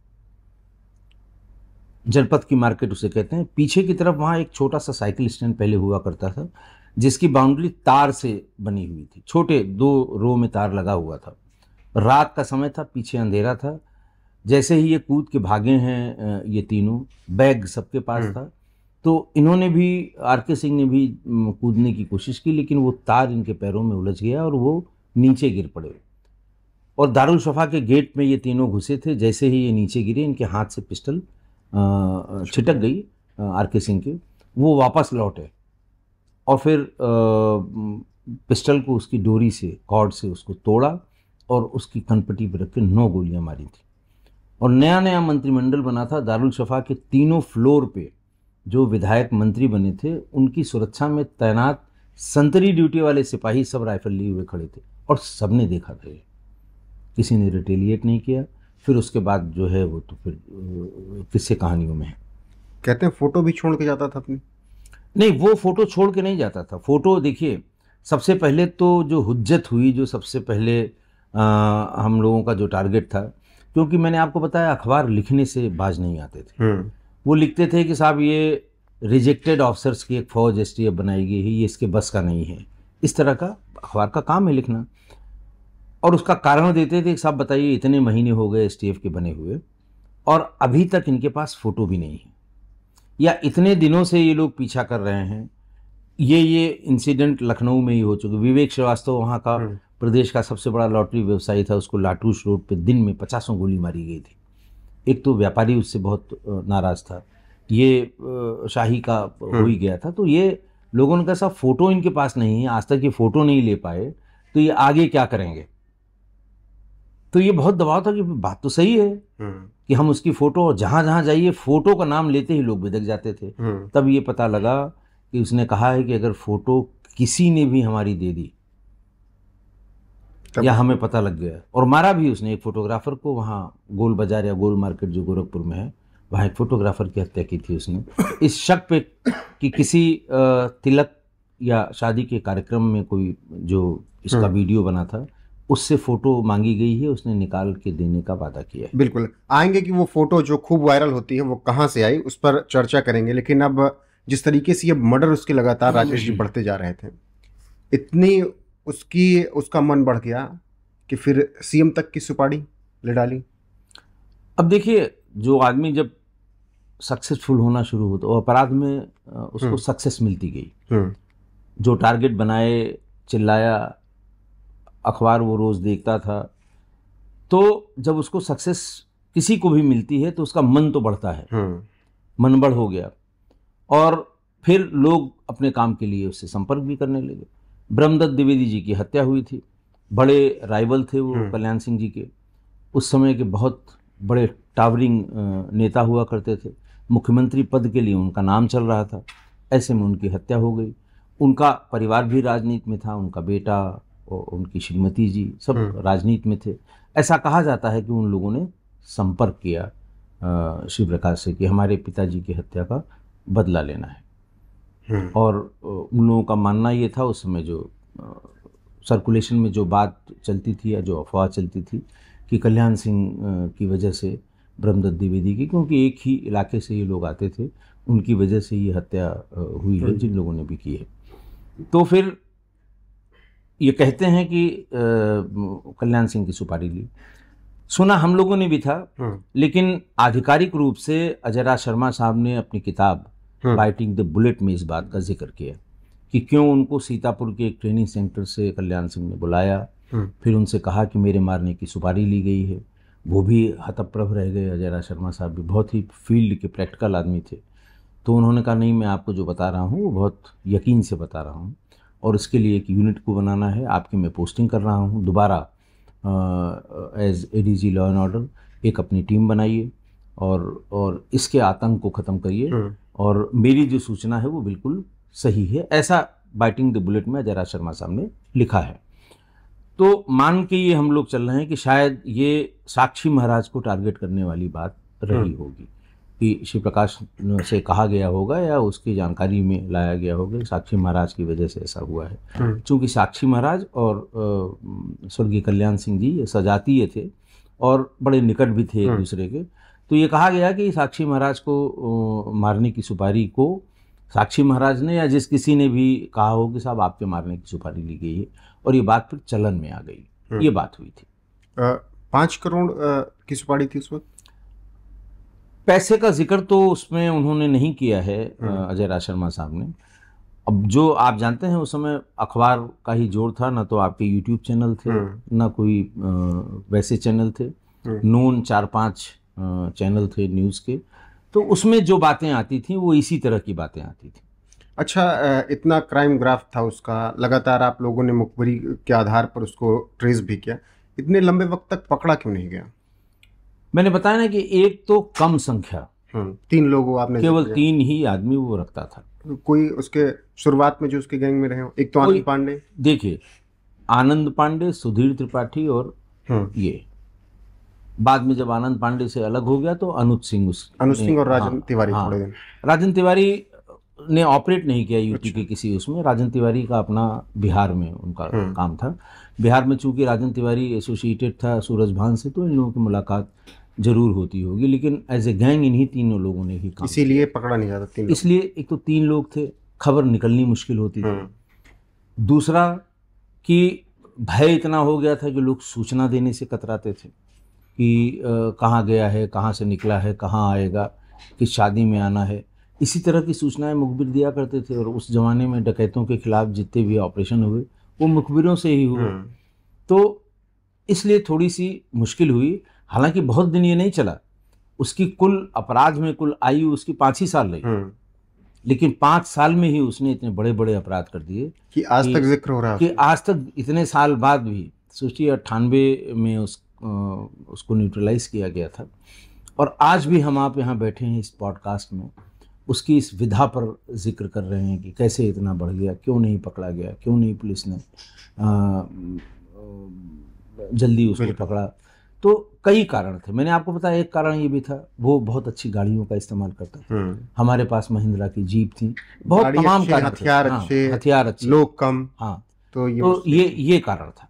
जनपद की मार्केट उसे कहते हैं। पीछे की तरफ़ वहाँ एक छोटा सा साइकिल स्टैंड पहले हुआ करता था। जिसकी बाउंड्री तार से बनी हुई थी। छोटे दो रो में तार लगा हुआ था। रात का समय था पीछे अंधेरा था। जैसे ही ये कूद के भागे हैं ये तीनों बैग सबके पास हम्म। था। तो इन्होंने भी आर के सिंह ने भी कूदने की कोशिश की लेकिन वो तार इनके पैरों में उलझ गया और वो नीचे गिर पड़े। और दारुल शफा के गेट में ये तीनों घुसे थे। जैसे ही ये नीचे गिरे इनके हाथ से पिस्टल छिटक गई आर के सिंह के। वो वापस लौटे। और फिर पिस्टल को उसकी डोरी से, कॉर्ड से उसको तोड़ा और उसकी कनपट्टी पर रख के नौ गोलियाँ मारी थी। और नया नया मंत्रिमंडल बना था, दारुल शफा के तीनों फ्लोर पे जो विधायक मंत्री बने थे, उनकी सुरक्षा में तैनात संतरी ड्यूटी वाले सिपाही सब राइफल लिए हुए खड़े थे और सबने देखा था किसी ने रिटेलिएट नहीं किया, फिर उसके बाद जो है वो तो फिर किससे कहानियों में है। कहते हैं फ़ोटो भी छोड़ के जाता था अपनी। नहीं वो फ़ोटो छोड़ के नहीं जाता था। फ़ोटो देखिए सबसे पहले तो जो हुज्जत हुई जो सबसे पहले आ, हम लोगों का जो टारगेट था क्योंकि मैंने आपको बताया अखबार लिखने से बाज नहीं आते थे। हम्म। वो लिखते थे कि साहब ये रिजेक्टेड ऑफिसर्स की एक फौज एस बनाई गई है ये इसके बस का नहीं है। इस तरह का अखबार का काम है लिखना। और उसका कारण देते थे साहब बताइए इतने महीने हो गए एस के बने हुए और अभी तक इनके पास फ़ोटो भी नहीं है। या इतने दिनों से ये लोग पीछा कर रहे हैं ये ये इंसिडेंट लखनऊ में ही हो चुके विवेक श्रीवास्तव वहाँ का हम्म। प्रदेश का सबसे बड़ा लॉटरी व्यवसायी था उसको लाटूस रोड पे दिन में पचासों गोली मारी गई थी। एक तो व्यापारी उससे बहुत नाराज़ था। ये शाही का हो ही गया था तो ये लोगों ने कहा साहब फ़ोटो इनके पास नहीं है आज तक ये फ़ोटो नहीं ले पाए तो ये आगे क्या करेंगे? तो ये बहुत दबाव था कि बात तो सही है। हम्म। कि हम उसकी फ़ोटो जहाँ जहाँ जाइए फ़ोटो का नाम लेते ही लोग बिदक जाते थे हम्म। तब ये पता लगा कि उसने कहा है कि अगर फ़ोटो किसी ने भी हमारी दे दी या हमें पता लग गया और मारा भी उसने एक फोटोग्राफर को वहाँ गोल बाज़ार या गोल मार्केट जो गोरखपुर में है वहाँ एक फोटोग्राफर की हत्या की थी उसने इस शक पे कि किसी तिलक या शादी के कार्यक्रम में कोई जो इसका हम्म। वीडियो बना था उससे फ़ोटो मांगी गई है उसने निकाल के देने का वादा किया है। बिल्कुल। आएँगे कि वो फ़ोटो जो खूब वायरल होती है वो कहाँ से आई उस पर चर्चा करेंगे लेकिन अब जिस तरीके से ये मर्डर उसके लगातार राजेश जी बढ़ते जा रहे थे इतनी उसकी उसका मन बढ़ गया कि फिर सीएम तक की सुपाड़ी ले डाली। अब देखिए जो आदमी जब सक्सेसफुल होना शुरू होता वो अपराध में उसको हम्म। सक्सेस मिलती गई। हम्म। जो टारगेट बनाए चिल्लाया अखबार वो रोज़ देखता था तो जब उसको सक्सेस किसी को भी मिलती है तो उसका मन तो बढ़ता है। मन बढ़ हो गया। और फिर लोग अपने काम के लिए उससे संपर्क भी करने लगे। ब्रह्मदत्त द्विवेदी जी की हत्या हुई थी। बड़े राइवल थे वो हम्म। कल्याण सिंह जी के। उस समय के बहुत बड़े टावरिंग नेता हुआ करते थे। मुख्यमंत्री पद के लिए उनका नाम चल रहा था। ऐसे में उनकी हत्या हो गई। उनका परिवार भी राजनीति में था। उनका बेटा उनकी श्रीमती जी सब हम्म। राजनीति में थे। ऐसा कहा जाता है कि उन लोगों ने संपर्क किया शिव प्रकाश से कि हमारे पिताजी की हत्या का बदला लेना है। हम्म। और उन लोगों का मानना ये था उस समय जो सर्कुलेशन में जो बात चलती थी या जो अफवाह चलती थी कि कल्याण सिंह की वजह से ब्रह्मदत्त द्विवेदी की क्योंकि एक ही इलाके से ये लोग आते थे उनकी वजह से ये हत्या हुई है जिन लोगों ने भी की है। तो फिर ये कहते हैं कि कल्याण सिंह की सुपारी ली। सुना हम लोगों ने भी था हम्म। लेकिन आधिकारिक रूप से अजरा शर्मा साहब ने अपनी किताब। बाइटिंग द बुलेट में इस बात का ज़िक्र किया कि क्यों उनको सीतापुर के एक ट्रेनिंग सेंटर से कल्याण सिंह ने बुलाया। हम्म। फिर उनसे कहा कि मेरे मारने की सुपारी ली गई है। वो भी हतप्रभ रह गए। अजयरा शर्मा साहब भी बहुत ही फ़ील्ड के प्रैक्टिकल आदमी थे। तो उन्होंने कहा नहीं मैं आपको जो बता रहा हूँ वो बहुत यकीन से बता रहा हूँ। और इसके लिए एक यूनिट को बनाना है। आपकी मैं पोस्टिंग कर रहा हूँ। दोबारा as A D G law and order एक अपनी टीम बनाइए और और इसके आतंक को ख़त्म करिए। हम्म। और मेरी जो सूचना है वो बिल्कुल सही है। ऐसा बाइटिंग द बुलेट में जरा शर्मा साहब ने लिखा है। तो मान के ये हम लोग चल रहे हैं कि शायद ये साक्षी महाराज को टारगेट करने वाली बात रही हम्म। होगी। कि शिव प्रकाश से कहा गया होगा या उसकी जानकारी में लाया गया होगा साक्षी महाराज की वजह से ऐसा हुआ है। हम्म। चूँकि साक्षी महाराज और स्वर्गीय कल्याण सिंह जी ये सजातीय थे और बड़े निकट भी थे एक हम्म। दूसरे के तो ये कहा गया कि साक्षी महाराज को मारने की सुपारी को साक्षी महाराज ने या जिस किसी ने भी कहा हो कि साहब आपके मारने की सुपारी ली गई है और ये बात फिर चलन में आ गई। हम्म। ये बात हुई थी। पाँच करोड़ की सुपारी थी उस वक्त? पैसे का ज़िक्र तो उसमें उन्होंने नहीं किया है हम्म। अजय राज शर्मा साहब ने। अब जो आप जानते हैं उस समय अखबार का ही ज़ोर था ना तो आपके यूट्यूब चैनल थे हम्म। ना कोई वैसे चैनल थे नून चार पाँच चैनल थे न्यूज़ के। तो उसमें जो बातें आती थी वो इसी तरह की बातें आती थी। अच्छा इतना क्राइम ग्राफ था उसका लगातार आप लोगों ने मुखबरी के आधार पर उसको ट्रेस भी किया। इतने लंबे वक्त तक पकड़ा क्यों नहीं गया? मैंने बताया ना कि एक तो कम संख्या। हम्म, तीन लोगों आपने केवल तीन ही आदमी वो रखता था। कोई उसके शुरुआत में जो उसके गैंग में रहे हो एक तो आनंद पांडे? देखिए आनंद पांडे सुधीर त्रिपाठी और हम्म, ये। बाद में जब आनंद पांडे से अलग हो गया तो अनुज सिंह उस अनुज सिंह और राजन हाँ, तिवारी हाँ। थोड़े दिन। राजन तिवारी ने ऑपरेट नहीं किया यूपी अच्छा। के किसी उसमें। राजन तिवारी का अपना बिहार में उनका हम्म। काम था। बिहार में चूँकि राजन तिवारी एसोसिएटेड था सूरज भान से तो इन लोगों की मुलाकात ज़रूर होती होगी लेकिन एज ए गैंग इन्हीं तीनों लोगों ने ही काम इसीलिए पकड़ा नहीं जाता। इसलिए एक तो तीन लोग थे खबर निकलनी मुश्किल होती थी। हम्म, दूसरा कि भय इतना हो गया था कि लोग सूचना देने से कतराते थे कि कहाँ गया है कहाँ से निकला है कहाँ आएगा किस शादी में आना है। इसी तरह की सूचनाएँ मुखबिर दिया करते थे और उस ज़माने में डकैतों के खिलाफ जितने भी ऑपरेशन हुए वो मुखबिरों से ही हुए। हम्म, तो इसलिए थोड़ी सी मुश्किल हुई हालाँकि बहुत दिन ये नहीं चला। उसकी कुल अपराध में कुल आयु उसकी पाँच ही साल रही। हम्म, लेकिन पाँच साल में ही उसने इतने बड़े बड़े अपराध कर दिए कि आज कि- तक ज़िक्र हो रहा है कि आज तक इतने साल बाद भी सोचिए अट्ठानवे में उस उसको न्यूट्रलाइज किया गया था। और आज भी हम आप यहाँ बैठे हैं इस पॉडकास्ट में उसकी इस विधा पर ज़िक्र कर रहे हैं कि कैसे इतना बढ़ गया क्यों नहीं पकड़ा गया क्यों नहीं पुलिस ने अ, जल्दी उसको पकड़ा। तो कई कारण थे। मैंने आपको बताया एक कारण ये भी था वो बहुत अच्छी गाड़ियों का इस्तेमाल करता था। हम्म, हमारे पास महिंद्रा की जीप थी बहुत तमाम कारण हथियार हाँ, अच्छे, हथियार अच्छे। लोग कम हाँ तो ये तो ये ये कारण था।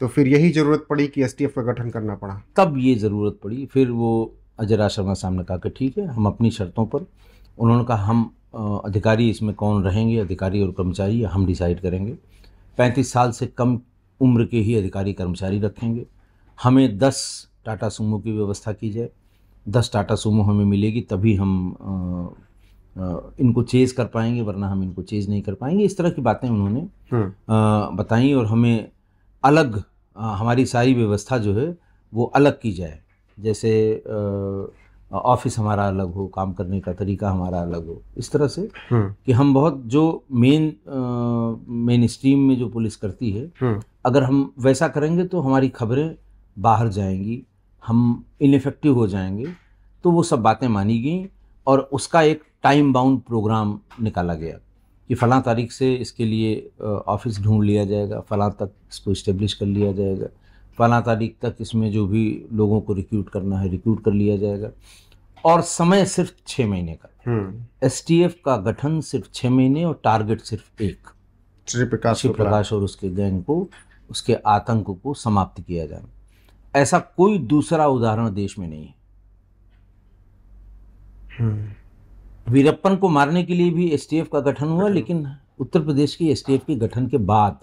तो फिर यही ज़रूरत पड़ी कि एसटीएफ का गठन करना पड़ा। तब ये ज़रूरत पड़ी। फिर वो अजरा शर्मा साहब ने कहा कि ठीक है हम अपनी शर्तों पर उन्होंने कहा हम अधिकारी इसमें कौन रहेंगे अधिकारी और कर्मचारी हम डिसाइड करेंगे। पैंतीस साल से कम उम्र के ही अधिकारी कर्मचारी रखेंगे। हमें दस टाटा सुमो की व्यवस्था की जाए दस टाटा सुमो हमें मिलेगी तभी हम इनको चेज़ कर पाएँगे वरना हम इनको चेज़ नहीं कर पाएँगे। इस तरह की बातें उन्होंने हम्म, बताई और हमें अलग हमारी सारी व्यवस्था जो है वो अलग की जाए। जैसे ऑफ़िस हमारा अलग हो काम करने का तरीका हमारा अलग हो इस तरह से हम्म, कि हम बहुत जो मेन मेन स्ट्रीम में जो पुलिस करती है हम्म, अगर हम वैसा करेंगे तो हमारी खबरें बाहर जाएँगी हम इनफेक्टिव हो जाएँगे तो वो सब बातें मानी गई और उसका एक टाइम बाउंड प्रोग्राम निकाला गया कि फ़लाँ तारीख से इसके लिए ऑफ़िस ढूंढ लिया जाएगा फ़लाँ तक इसको इस्टेब्लिश कर लिया जाएगा फ़लाँ तारीख तक इसमें जो भी लोगों को रिक्रूट करना है रिक्रूट कर लिया जाएगा और समय सिर्फ़ छः महीने का। एस का गठन सिर्फ़ छः महीने और टारगेट सिर्फ़ एक। श्री प्रकाश शुक्ला प्रकाश और उसके गैंग को उसके आतंक को समाप्त किया जाए ऐसा कोई दूसरा उदाहरण देश में नहीं है। हम्म, वीरप्पन को मारने के लिए भी एसटीएफ का गठन हुआ लेकिन उत्तर प्रदेश की एसटीएफ के गठन के बाद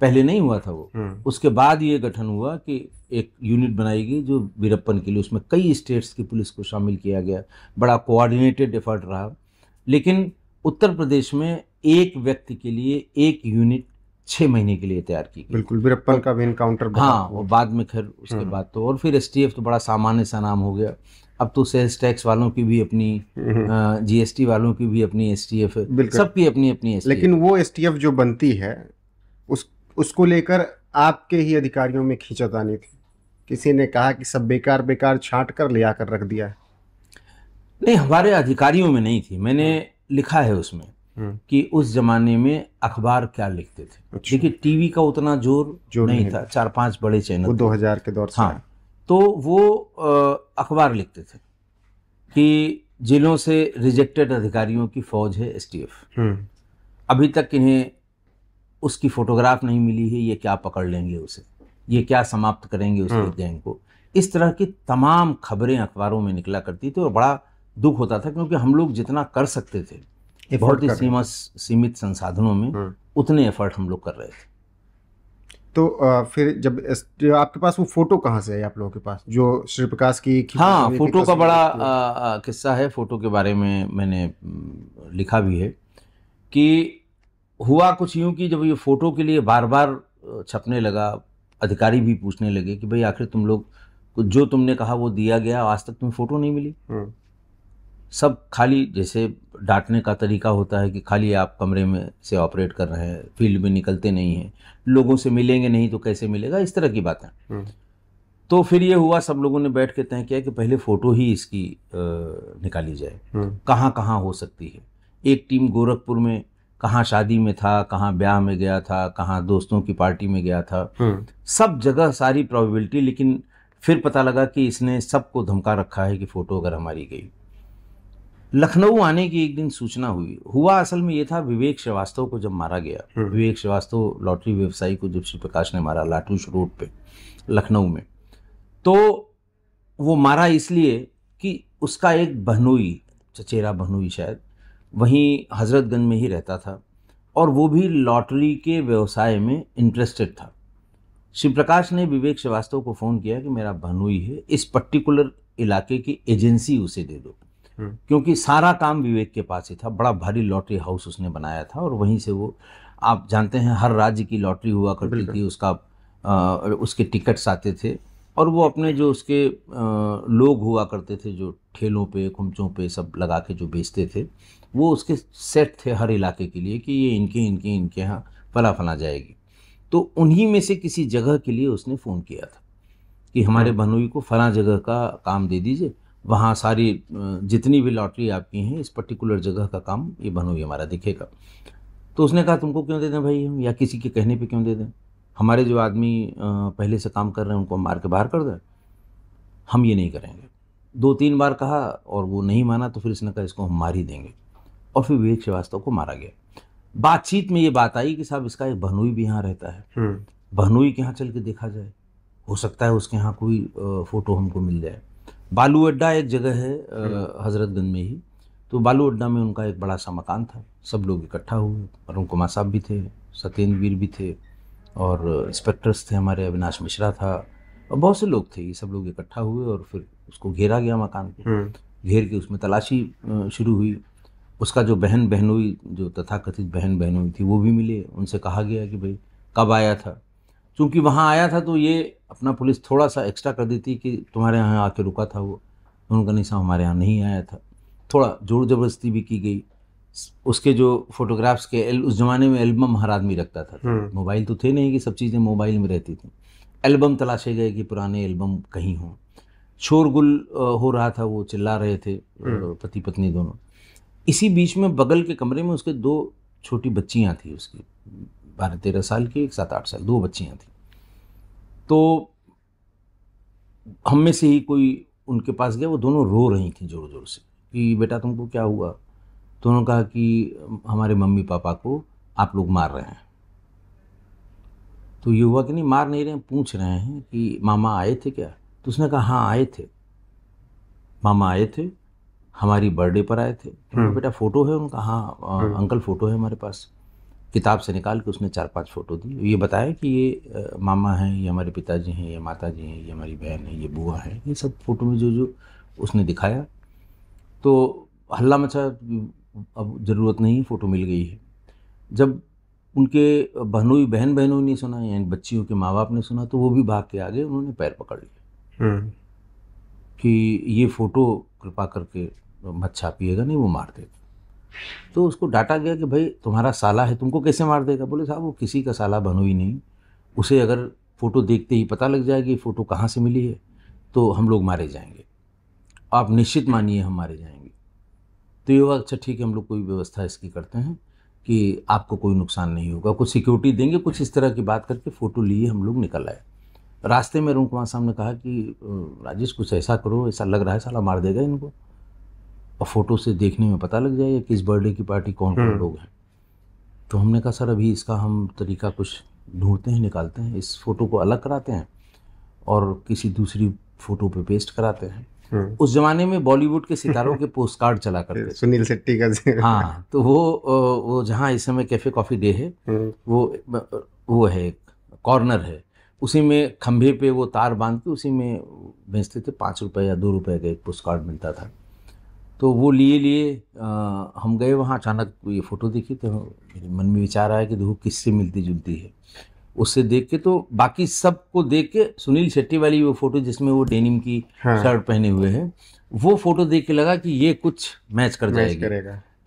पहले नहीं हुआ था वो। हम्म, उसके बाद ये गठन हुआ कि एक यूनिट बनाई गई जो वीरप्पन के लिए उसमें कई स्टेट्स की पुलिस को शामिल किया गया। बड़ा कोऑर्डिनेटेड एफर्ट रहा। लेकिन उत्तर प्रदेश में एक व्यक्ति के लिए एक यूनिट छः महीने के लिए तैयार की गई। बिल्कुल वीरप्पन का भी इनकाउंटर हाँ और बाद में खैर उसके हम्म। बाद तो और फिर एसटीएफ तो बड़ा सामान्य सा नाम हो गया। अब तो सेल्स टैक्स वालों की भी अपनी जीएसटी वालों की भी अपनी एस है बिल्कुल। सबकी अपनी अपनी एस लेकिन वो एसटीएफ जो बनती है उस उसको लेकर आपके ही अधिकारियों में खींचतानी थी। किसी ने कहा कि सब बेकार बेकार छांट कर ले आकर रख दिया है। नहीं हमारे अधिकारियों में नहीं थी। मैंने लिखा है उसमें। हम्म, कि उस जमाने में अखबार क्या लिखते थे? अच्छा। देखिए टीवी का उतना ज़ोर, ज़ोर नहीं नहीं था। चार पाँच बड़े चैनल दो हज़ार के दौर हाँ तो वो अखबार लिखते थे कि जिलों से रिजेक्टेड अधिकारियों की फौज है एसटीएफ। हम्म, अभी तक इन्हें उसकी फोटोग्राफ नहीं मिली है ये क्या पकड़ लेंगे उसे? ये क्या समाप्त करेंगे उसके हम्म। गैंग को? इस तरह की तमाम खबरें अखबारों में निकला करती थी और बड़ा दुख होता था क्योंकि हम लोग जितना कर सकते थे Effort बहुत ही। सीमा सीमित संसाधनों में हम्म। उतने एफर्ट हम लोग कर रहे थे। तो फिर जब आपके पास वो फ़ोटो कहाँ से है आप लोगों के पास? जो श्री प्रकाश की हाँ फ़ोटो का बड़ा किस्सा है। फ़ोटो के बारे में मैंने लिखा भी है कि हुआ कुछ यूँ कि जब ये फ़ोटो के लिए बार बार छपने लगा अधिकारी भी पूछने लगे कि भाई आखिर तुम लोग जो तुमने कहा वो दिया गया आज तक तुम्हें फ़ोटो नहीं मिली? हम्म, सब खाली जैसे डांटने का तरीका होता है कि खाली आप कमरे में से ऑपरेट कर रहे हैं फ़ील्ड में निकलते नहीं हैं लोगों से मिलेंगे नहीं तो कैसे मिलेगा इस तरह की बातें। हम्म, तो फिर ये हुआ सब लोगों ने बैठ के तय किया कि पहले फ़ोटो ही इसकी निकाली जाए। हम्म, कहाँ कहाँ हो सकती है? एक टीम गोरखपुर में कहाँ शादी में था कहाँ ब्याह में गया था कहाँ दोस्तों की पार्टी में गया था। हम्म, सब जगह सारी प्रोबेबिलिटी लेकिन फिर पता लगा कि इसने सबको धमका रखा है कि फ़ोटो अगर हमारी गई। लखनऊ आने की एक दिन सूचना हुई हुआ असल में ये था विवेक श्रीवास्तव को जब मारा गया हम्म। विवेक श्रीवास्तव लॉटरी व्यवसायी को जब श्री प्रकाश ने मारा लाटूश रोड पे लखनऊ में तो वो मारा इसलिए कि उसका एक बहनोई चचेरा बहनोई शायद वहीं हजरतगंज में ही रहता था और वो भी लॉटरी के व्यवसाय में इंटरेस्टेड था शिव प्रकाश ने विवेक श्रीवास्तव को फ़ोन किया कि मेरा बहनोई है इस पर्टिकुलर इलाके की एजेंसी उसे दे दो। क्योंकि सारा काम विवेक के पास ही था। बड़ा भारी लॉटरी हाउस उसने बनाया था और वहीं से वो आप जानते हैं हर राज्य की लॉटरी हुआ करती थी उसका आ, उसके टिकट्स आते थे और वो अपने जो उसके आ, लोग हुआ करते थे जो ठेलों पे खुमचों पे सब लगा के जो बेचते थे वो उसके सेट थे हर इलाके के लिए कि ये इनके इनके इनके यहाँ फला फला जाएगी। तो उन्हीं में से किसी जगह के लिए उसने फ़ोन किया था कि हमारे बहनोई को फला जगह का काम दे दीजिए वहाँ सारी जितनी भी लॉटरी आपकी हैं इस पर्टिकुलर जगह का काम ये बहनोई हमारा दिखेगा। तो उसने कहा तुमको क्यों दे दें भाई हम? या किसी के कहने पे क्यों दे दें? हमारे जो आदमी पहले से काम कर रहे हैं उनको मार के बाहर कर दें? हम ये नहीं करेंगे। दो तीन बार कहा और वो नहीं माना तो फिर इसने कहा इसको हम मार ही देंगे। और फिर विवेक श्रीवास्तव को मारा गया। बातचीत में ये बात आई कि साहब इसका एक बहनोई भी यहाँ रहता है। हम्म, बहनोई के यहाँ चल के देखा जाए हो सकता है उसके यहाँ कोई फ़ोटो हमको मिल जाए। बालू अड्डा एक जगह है हजरतगंज में ही। तो बालू अड्डा में उनका एक बड़ा सा मकान था। सब लोग इकट्ठा हुए। अरुण कुमार साहब भी थे सत्येंद्र वीर भी थे और इंस्पेक्टर्स थे हमारे अविनाश मिश्रा था। और बहुत से लोग थे ये सब लोग इकट्ठा हुए और फिर उसको घेरा गया मकान को। हम्म। घेर के उसमें तलाशी शुरू हुई। उसका जो बहन बहनोई जो तथाकथित बहन बहनोई थी वो भी मिले। उनसे कहा गया कि भाई कब आया था? चूँकि वहाँ आया था तो ये अपना पुलिस थोड़ा सा एक्स्ट्रा कर देती कि तुम्हारे यहाँ आके रुका था वो। उन्होंने कहा नहीं साहब हमारे यहाँ नहीं आया था। थोड़ा ज़ोर ज़बरदस्ती भी की गई। उसके जो फोटोग्राफ्स के एल, उस ज़माने में एल्बम हर आदमी रखता था। हम्म। मोबाइल तो थे नहीं कि सब चीज़ें मोबाइल में रहती थी। एल्बम तलाशे गए कि पुराने एल्बम कहीं हों। शोरगुल हो रहा था वो चिल्ला रहे थे हम्म। पति पत्नी दोनों। इसी बीच में बगल के कमरे में उसके दो छोटी बच्चियाँ थी उसकी। बारह तेरह साल की एक सात आठ साल दो बच्चियाँ थी। तो हम में से ही कोई उनके पास गया वो दोनों रो रही थी ज़ोर ज़ोर से कि बेटा तुमको क्या हुआ? तो उन्होंने कहा कि हमारे मम्मी पापा को आप लोग मार रहे हैं। तो ये हुआ कि नहीं मार नहीं रहे हैं पूछ रहे हैं कि मामा आए थे क्या? तो उसने कहा हाँ आए थे। मामा आए थे हमारी बर्थडे पर आए थे। तो हम्म। बेटा फ़ोटो है उनका? हाँ हम्म। अंकल फ़ोटो है हमारे पास। किताब से निकाल के उसने चार पाँच फ़ोटो दी ये बताया कि ये मामा हैं ये हमारे पिताजी हैं ये माता जी हैं ये हमारी बहन है ये बुआ है ये सब फ़ोटो में जो जो उसने दिखाया। तो हल्ला मचा अब ज़रूरत नहीं फ़ोटो मिल गई है। जब उनके बहनोई बहन बहनों ने सुना यानी बच्चियों के माँ बाप ने सुना तो वो भी भाग के आगे उन्होंने पैर पकड़ लिए। हम्म। कि ये फ़ोटो कृपा करके मत छापिएगा नहीं वो मार देगा। तो उसको डांटा गया कि भाई, तुम्हारा साला है, तुमको कैसे मार देगा? बोले, साहब, वो किसी का साला बनो ही नहीं। उसे अगर फ़ोटो देखते ही पता लग जाएगी फ़ोटो कहाँ से मिली है तो हम लोग मारे जाएँगे। आप निश्चित मानिए, हम मारे जाएँगे। तो ये हुआ अच्छा ठीक है, हम लोग कोई व्यवस्था इसकी करते हैं कि आपको कोई नुकसान नहीं होगा। कुछ सिक्योरिटी देंगे, कुछ इस तरह की बात करके फ़ोटो लिए, हम लोग निकल आए। रास्ते में अरुण कुमार साहब ने कहा कि राजेश, कुछ ऐसा करो, ऐसा लग रहा है, साला मार देगा इनको। और फ़ोटो से देखने में पता लग जाएगा कि इस बर्थडे की पार्टी कौन कौन हम्म। लोग हैं तो हमने कहा सर अभी इसका हम तरीका कुछ ढूंढते हैं निकालते हैं इस फ़ोटो को अलग कराते हैं और किसी दूसरी फ़ोटो पे पेस्ट कराते हैं हम्म। उस ज़माने में बॉलीवुड के सितारों के पोस्ट कार्ड चला करते थे सुनील शेट्टी का हाँ तो वो वो जहाँ इस समय कैफ़े कॉफ़ी डे है हम्म। वो वो है एक कॉर्नर है उसी में खंभे पे वो तार बाँध के उसी में बेचते थे पाँच रुपए या दो रुपए का एक पोस्ट कार्ड मिलता था तो वो लिए लिए हम गए वहाँ अचानक ये फ़ोटो देखी तो मेरे मन में विचार आया कि देखो किससे मिलती जुलती है उससे देख के तो बाकी सबको देख के सुनील शेट्टी वाली वो फ़ोटो जिसमें वो डेनिम की हाँ। शर्ट पहने हुए हैं वो फ़ोटो देख के लगा कि ये कुछ मैच कर जाएगी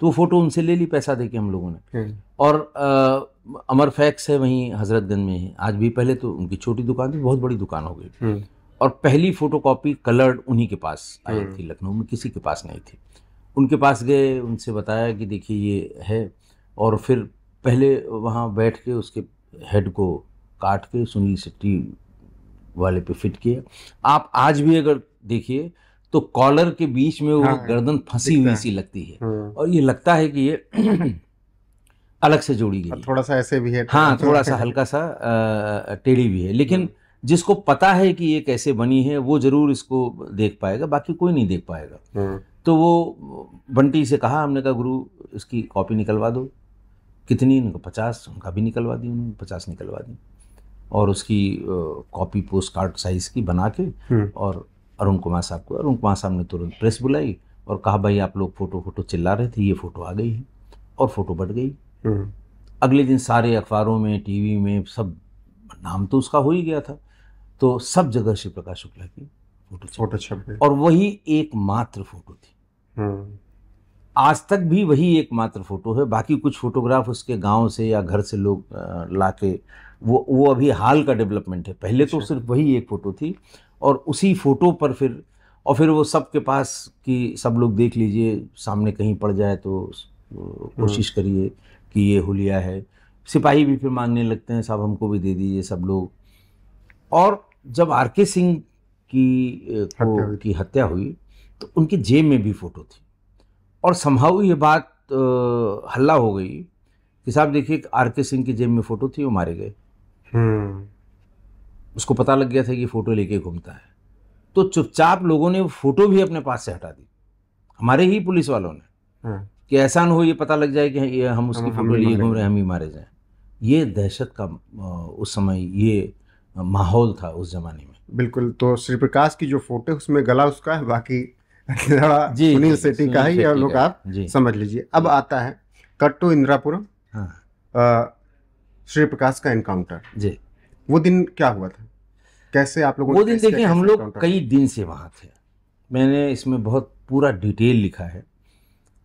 तो वो फ़ोटो उनसे ले ली पैसा दे के हम लोगों ने हम्म। और अ, अमर फैक्स है वहीं हजरतगंज में है आज भी पहले तो उनकी छोटी दुकान थी बहुत बड़ी दुकान हो गई। और पहली फोटोकॉपी कलर्ड उन्हीं के पास आई हम्म। थी लखनऊ में किसी के पास नहीं थी। उनके पास गए उनसे बताया कि देखिए ये है और फिर पहले वहाँ बैठ के उसके हेड को काट के सुनील शेट्टी वाले पे फिट किया। आप आज भी अगर देखिए तो कॉलर के बीच में वो हाँ, गर्दन फंसी हुई है। सी लगती है। हम्म। और ये लगता है कि ये अलग से जोड़ी गई थोड़ा सा ऐसे भी है हाँ थोड़ा सा हल्का सा टेढ़ी भी है। लेकिन जिसको पता है कि ये कैसे बनी है वो ज़रूर इसको देख पाएगा बाकी कोई नहीं देख पाएगा। हम्म। तो वो बंटी से कहा हमने कहा गुरु इसकी कॉपी निकलवा दो। कितनी? उनका पचास उनका भी निकलवा दी उन्होंने पचास निकलवा दी। और उसकी कॉपी पोस्ट कार्ड साइज़ की बना के हम्म। और अरुण कुमार साहब को अरुण कुमार साहब ने तुरंत प्रेस बुलाई और कहा भाई आप लोग फ़ोटो फ़ोटो चिल्ला रहे थे ये फ़ोटो आ गई है। और फ़ोटो बढ़ गई। हम्म। अगले दिन सारे अखबारों में टीवी में सब नाम तो उसका हो ही गया था। तो सब जगह शिव प्रकाश शुक्ला की फ़ोटो फ़ोटो छप। और वही एकमात्र फ़ोटो थी। हम्म। आज तक भी वही एकमात्र फ़ोटो है। बाकी कुछ फोटोग्राफ उसके गाँव से या घर से लोग अ, लाके वो वो अभी हाल का डेवलपमेंट है। पहले तो अच्छा। सिर्फ़ वही एक फ़ोटो थी और उसी फ़ोटो पर फिर और फिर वो सबके पास कि सब लोग देख लीजिए सामने कहीं पड़ जाए तो कोशिश करिए कि ये हुलिया है। सिपाही भी फिर मांगने लगते हैं साहब हमको भी दे दीजिए सब लोग। और जब आर के सिंह की हत्या को। की हत्या हुई तो उनकी जेब में भी फ़ोटो थी। और संभाव ये बात हल्ला हो गई कि साहब देखिए आर के सिंह की जेब में फ़ोटो थी वो मारे गए। हम्म। उसको पता लग गया था कि फ़ोटो लेके घूमता है। तो चुपचाप लोगों ने वो फ़ोटो भी अपने पास से हटा दी। हमारे ही पुलिस वालों ने। हाँ, कि ऐसा ना हो ये पता लग जाए कि ये हम उसकी फ़ोटो लिए घूम रहे हैं हम ही मारे जाएँ। ये दहशत का उस समय ये माहौल था उस जमाने में। बिल्कुल तो श्री प्रकाश की जो फ़ोटो है उसमें गला उसका है बाकी जी, सुनील सेठी का है ये लोग आप समझ लीजिए। अब आता है कट टू इंदिरापुरम। हाँ। श्री प्रकाश का एनकाउंटर जी। वो दिन क्या हुआ था? कैसे आप लोगों वो दिन देखिए हम लोग कई दिन से वहाँ थे। मैंने इसमें बहुत पूरा डिटेल लिखा है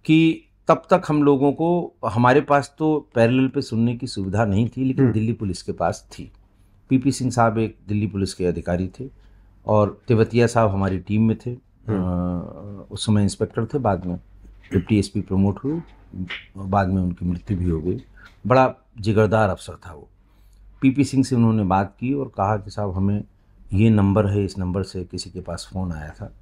कि तब तक हम लोगों को हमारे पास तो पैरेलल पे सुनने की सुविधा नहीं थी लेकिन हम्म। दिल्ली पुलिस के पास थी। पीपी सिंह साहब एक दिल्ली पुलिस के अधिकारी थे और तेवतिया साहब हमारी टीम में थे। हम्म। अ, उस समय इंस्पेक्टर थे बाद में डिप्टी एसपी प्रमोट हुए बाद में उनकी मृत्यु भी हो गई। बड़ा जिगरदार अफसर था वो। पीपी सिंह से उन्होंने बात की और कहा कि साहब हमें ये नंबर है इस नंबर से किसी के पास फ़ोन आया था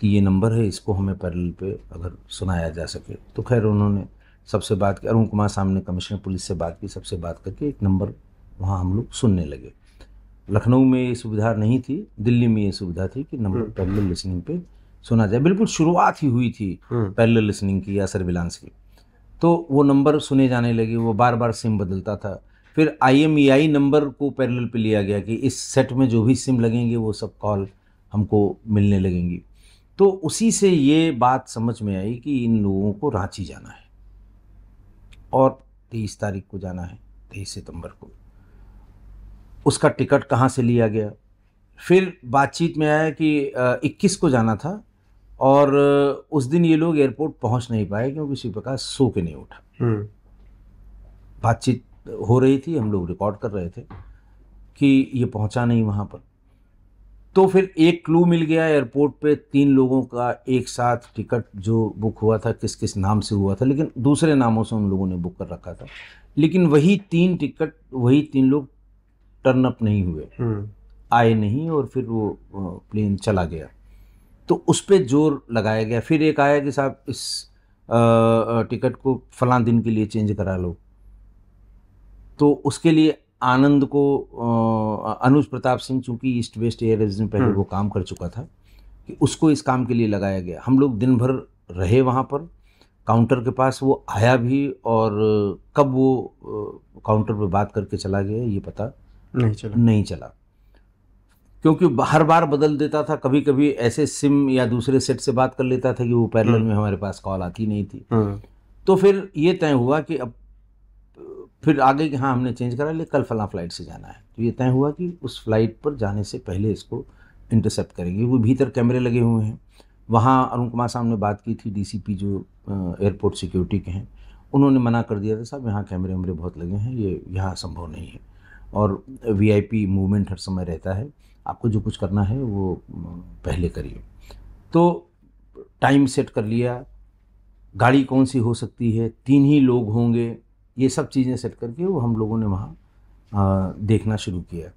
कि ये नंबर है इसको हमें पैरल पे अगर सुनाया जा सके। तो खैर उन्होंने सबसे बात की अरुण कुमार साहब ने कमिश्नर पुलिस से बात की सबसे बात करके एक नंबर वहाँ हम लोग सुनने लगे। लखनऊ में ये सुविधा नहीं थी दिल्ली में ये सुविधा थी कि नंबर हम्म। पैरेलल लिसनिंग पे सुना जाए। बिल्कुल शुरुआत ही हुई थी हम्म, पैरेलल लिसनिंग की या सर्विलांस की। तो वो नंबर सुने जाने लगे वो बार बार सिम बदलता था। फिर आई नंबर को पैरेलल पे लिया गया कि इस सेट में जो भी सिम लगेंगे वो सब कॉल हमको मिलने लगेंगी। तो उसी से ये बात समझ में आई कि इन लोगों को रांची जाना है और तेईस तारीख को जाना है तेईस सितंबर को। उसका टिकट कहाँ से लिया गया? फिर बातचीत में आया कि इक्कीस को जाना था और उस दिन ये लोग एयरपोर्ट पहुँच नहीं पाए क्योंकि शिव प्रकाश सो के नहीं उठा। हम्म, बातचीत हो रही थी हम लोग रिकॉर्ड कर रहे थे कि ये पहुँचा नहीं वहाँ पर। तो फिर एक क्लू मिल गया एयरपोर्ट पे तीन लोगों का एक साथ टिकट जो बुक हुआ था किस किस नाम से हुआ था लेकिन दूसरे नामों से उन लोगों ने बुक कर रखा था। लेकिन वही तीन टिकट वही तीन लोग टर्न अप नहीं हुए। हम्म, आए नहीं और फिर वो प्लेन चला गया। तो उस पर ज़ोर लगाया गया। फिर एक आया कि साहब इस टिकट को फलां दिन के लिए चेंज करा लो। तो उसके लिए आनंद को अनुज प्रताप सिंह चूँकि ईस्ट वेस्ट एयरवेज में पहले हम्म। वो काम कर चुका था कि उसको इस काम के लिए लगाया गया। हम लोग दिन भर रहे वहाँ पर। काउंटर के पास वो आया भी और कब वो काउंटर पे बात करके चला गया ये पता नहीं चला। नहीं चला। क्योंकि हर बार बदल देता था कभी कभी ऐसे सिम या दूसरे सेट से बात कर लेता था कि वो पैरेलल हम्म। में हमारे पास कॉल आती नहीं थी। हम्म, तो फिर ये तय हुआ कि अब फिर आगे कि हाँ हमने चेंज करा ले कल फला फ़्लाइट से जाना है। तो ये तय हुआ कि उस फ़्लाइट पर जाने से पहले इसको इंटरसेप्ट करेंगे। वो भीतर कैमरे लगे हुए हैं। वहाँ अरुण कुमार साहब ने बात की थी डीसीपी जो एयरपोर्ट सिक्योरिटी के हैं। उन्होंने मना कर दिया था साहब यहाँ कैमरे वैमरे बहुत लगे हैं ये यहाँ संभव नहीं है। और वीआईपी मूवमेंट हर समय रहता है। आपको जो कुछ करना है वो पहले करिए। तो टाइम सेट कर लिया। गाड़ी कौन सी हो सकती है? तीन ही लोग होंगे। ये सब चीज़ें सेट करके वो हम लोगों ने वहाँ देखना शुरू किया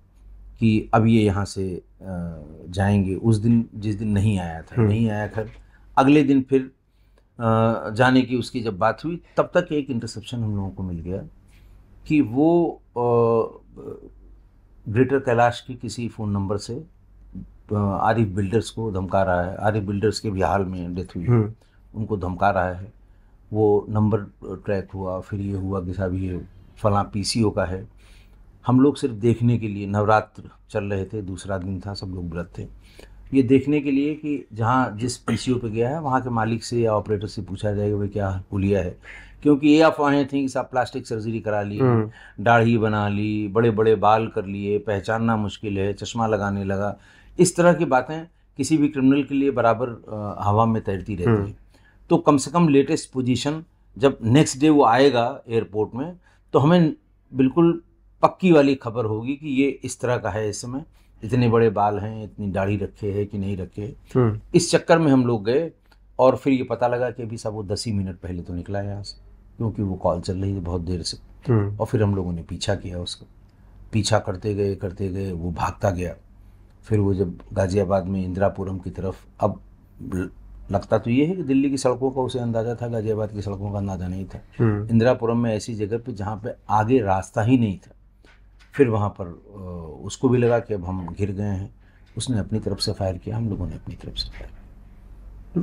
कि अब ये यहाँ से जाएँगे। उस दिन जिस दिन नहीं आया था हम्म। नहीं आया खैर अगले दिन फिर जाने की उसकी जब बात हुई तब तक एक इंटरसेप्शन हम लोगों को मिल गया कि वो ग्रेटर कैलाश की किसी फ़ोन नंबर से आरिफ बिल्डर्स को धमका रहा है। आरिफ बिल्डर्स के भी हाल में डेथ हुई हम्म, उनको धमका रहा है। वो नंबर ट्रैक हुआ फिर ये हुआ कि साहब ये फलां पीसीओ का है। हम लोग सिर्फ़ देखने के लिए नवरात्र चल रहे थे दूसरा दिन था सब लोग व्रत थे। ये देखने के लिए कि जहाँ जिस पीसीओ पे गया है वहाँ के मालिक से या ऑपरेटर से पूछा जाएगा भाई क्या हुलिया है? क्योंकि ये अफवाहें थी कि साहब प्लास्टिक सर्जरी करा ली हम्म, दाढ़ी बना ली बड़े बड़े बाल कर लिए पहचानना मुश्किल है चश्मा लगाने लगा। इस तरह की बातें किसी भी क्रिमिनल के लिए बराबर हवा में तैरती रहती हम्म। है। तो कम से कम लेटेस्ट पोजीशन जब नेक्स्ट डे वो आएगा एयरपोर्ट में तो हमें बिल्कुल पक्की वाली खबर होगी कि ये इस तरह का है इस समय। इतने बड़े बाल हैं इतनी दाढ़ी रखे है कि नहीं रखे। हम्म, इस चक्कर में हम लोग गए और फिर ये पता लगा कि अभी सब वो दस ही मिनट पहले तो निकला है यहाँ से। क्योंकि वो कॉल चल रही है बहुत देर से। हम्म, और फिर हम लोगों ने पीछा किया उसका। पीछा करते गए करते गए वो भागता गया। फिर वो जब गाज़ियाबाद में इंदिरापुरम की तरफ़ अब लगता तो ये है कि दिल्ली की सड़कों का उसे अंदाज़ा था गाज़ियाबाद की सड़कों का अंदाज़ा नहीं था। हम्म, इंदिरापुरम में ऐसी जगह पे जहाँ पे आगे रास्ता ही नहीं था। फिर वहाँ पर उसको भी लगा कि अब हम घिर गए हैं। उसने अपनी तरफ़ से फायर किया हम लोगों ने अपनी तरफ़ से फायर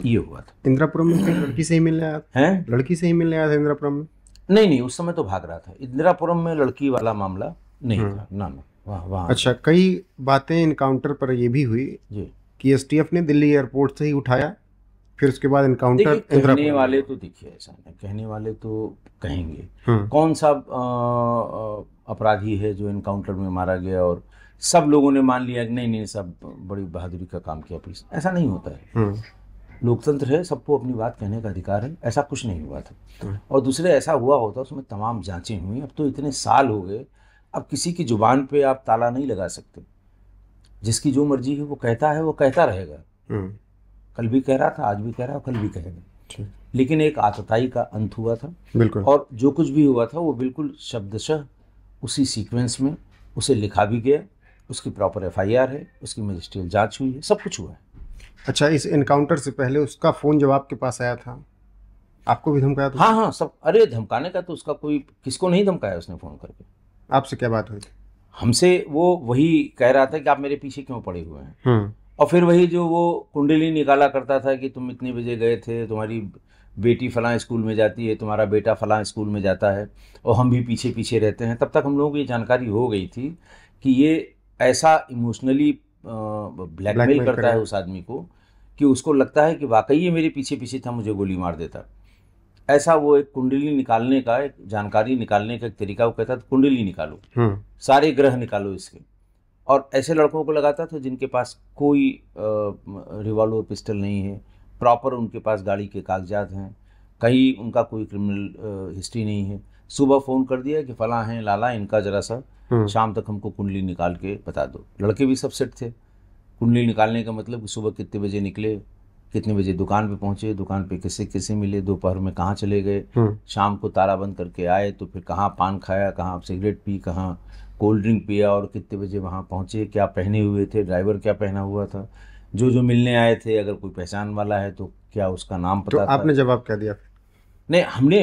ये हुआ था। इंदिरापुरम में लड़की से ही मिलने आया था? हैं? लड़की से ही मिलने आया था इंदिरापुरम में? नहीं नहीं उस समय तो भाग रहा था। इंदिरापुरम में लड़की वाला मामला नहीं था। ना ना वहाँ वहाँ। अच्छा कई बातें इनकाउंटर पर ये भी हुई जी। कि एसटीएफ ने दिल्ली एयरपोर्ट से ही उठाया फिर उसके बाद इनकाउंटर कहने वाले तो देखिए ऐसा नहीं कहने वाले तो कहेंगे। हम्म, कौन सा अपराधी है जो इनकाउंटर में मारा गया और सब लोगों ने मान लिया कि नहीं नहीं सब बड़ी बहादुरी का काम किया पुलिस? ऐसा नहीं होता है। हम्म, लोकतंत्र है सबको अपनी बात कहने का अधिकार है ऐसा कुछ नहीं हुआ था। हम्म। और दूसरे ऐसा हुआ होता उसमें तमाम जांचें हुई अब तो इतने साल हो गए अब किसी की ज़ुबान पे आप ताला नहीं लगा सकते। जिसकी जो मर्ज़ी है वो कहता है वो कहता रहेगा। हम्म, कल भी कह रहा था आज भी कह रहा है कल भी कहेगा। लेकिन एक आतताई का अंत हुआ था। बिल्कुल। और जो कुछ भी हुआ था वो बिल्कुल शब्दशः उसी सीक्वेंस में उसे लिखा भी गया। उसकी प्रॉपर एफआईआर है उसकी मजिस्ट्रियल जाँच हुई है सब कुछ हुआ है। अच्छा इस इनकाउंटर से पहले उसका फ़ोन जब आपके पास आया था आपको भी धमकाया था? हाँ हाँ सब अरे धमकाने का तो उसका कोई किसको नहीं धमकाया उसने फ़ोन करके? आपसे क्या बात हुई? हमसे वो वही कह रहा था कि आप मेरे पीछे क्यों पड़े हुए हैं? हम्म, और फिर वही जो वो कुंडली निकाला करता था कि तुम इतने बजे गए थे तुम्हारी बेटी फलां स्कूल में जाती है तुम्हारा बेटा फलां स्कूल में जाता है और हम भी पीछे पीछे रहते हैं। तब तक हम लोगों को ये जानकारी हो गई थी कि ये ऐसा इमोशनली ब्लैकमेल करता है उस आदमी को कि उसको लगता है कि वाकई ये मेरे पीछे पीछे था मुझे गोली मार देता। ऐसा वो एक कुंडली निकालने का एक जानकारी निकालने का एक तरीका वो कहता था कुंडली निकालो। हम्म, सारे ग्रह निकालो इसके। और ऐसे लड़कों को लगाता था जिनके पास कोई रिवॉल्वर पिस्टल नहीं है प्रॉपर उनके पास गाड़ी के कागजात हैं। कहीं उनका कोई क्रिमिनल हिस्ट्री नहीं है। सुबह फ़ोन कर दिया कि फला हैं लाला इनका ज़रा सा। हम्म, शाम तक हमको कुंडली निकाल के बता दो। लड़के भी सब सेट थे। कुंडली निकालने का मतलब कि सुबह कितने बजे निकले कितने बजे दुकान पे पहुँचे दुकान पे किससे किससे मिले दोपहर में कहाँ चले गए। हम्म, शाम को ताला बंद करके आए तो फिर कहाँ पान खाया कहाँ सिगरेट पी कहाँ कोल्ड ड्रिंक पिया और कितने बजे वहाँ पहुँचे क्या पहने हुए थे ड्राइवर क्या पहना हुआ था। जो जो मिलने आए थे अगर कोई पहचान वाला है तो क्या उसका नाम तो पता था? आपने जवाब क्या दिया? नहीं हमने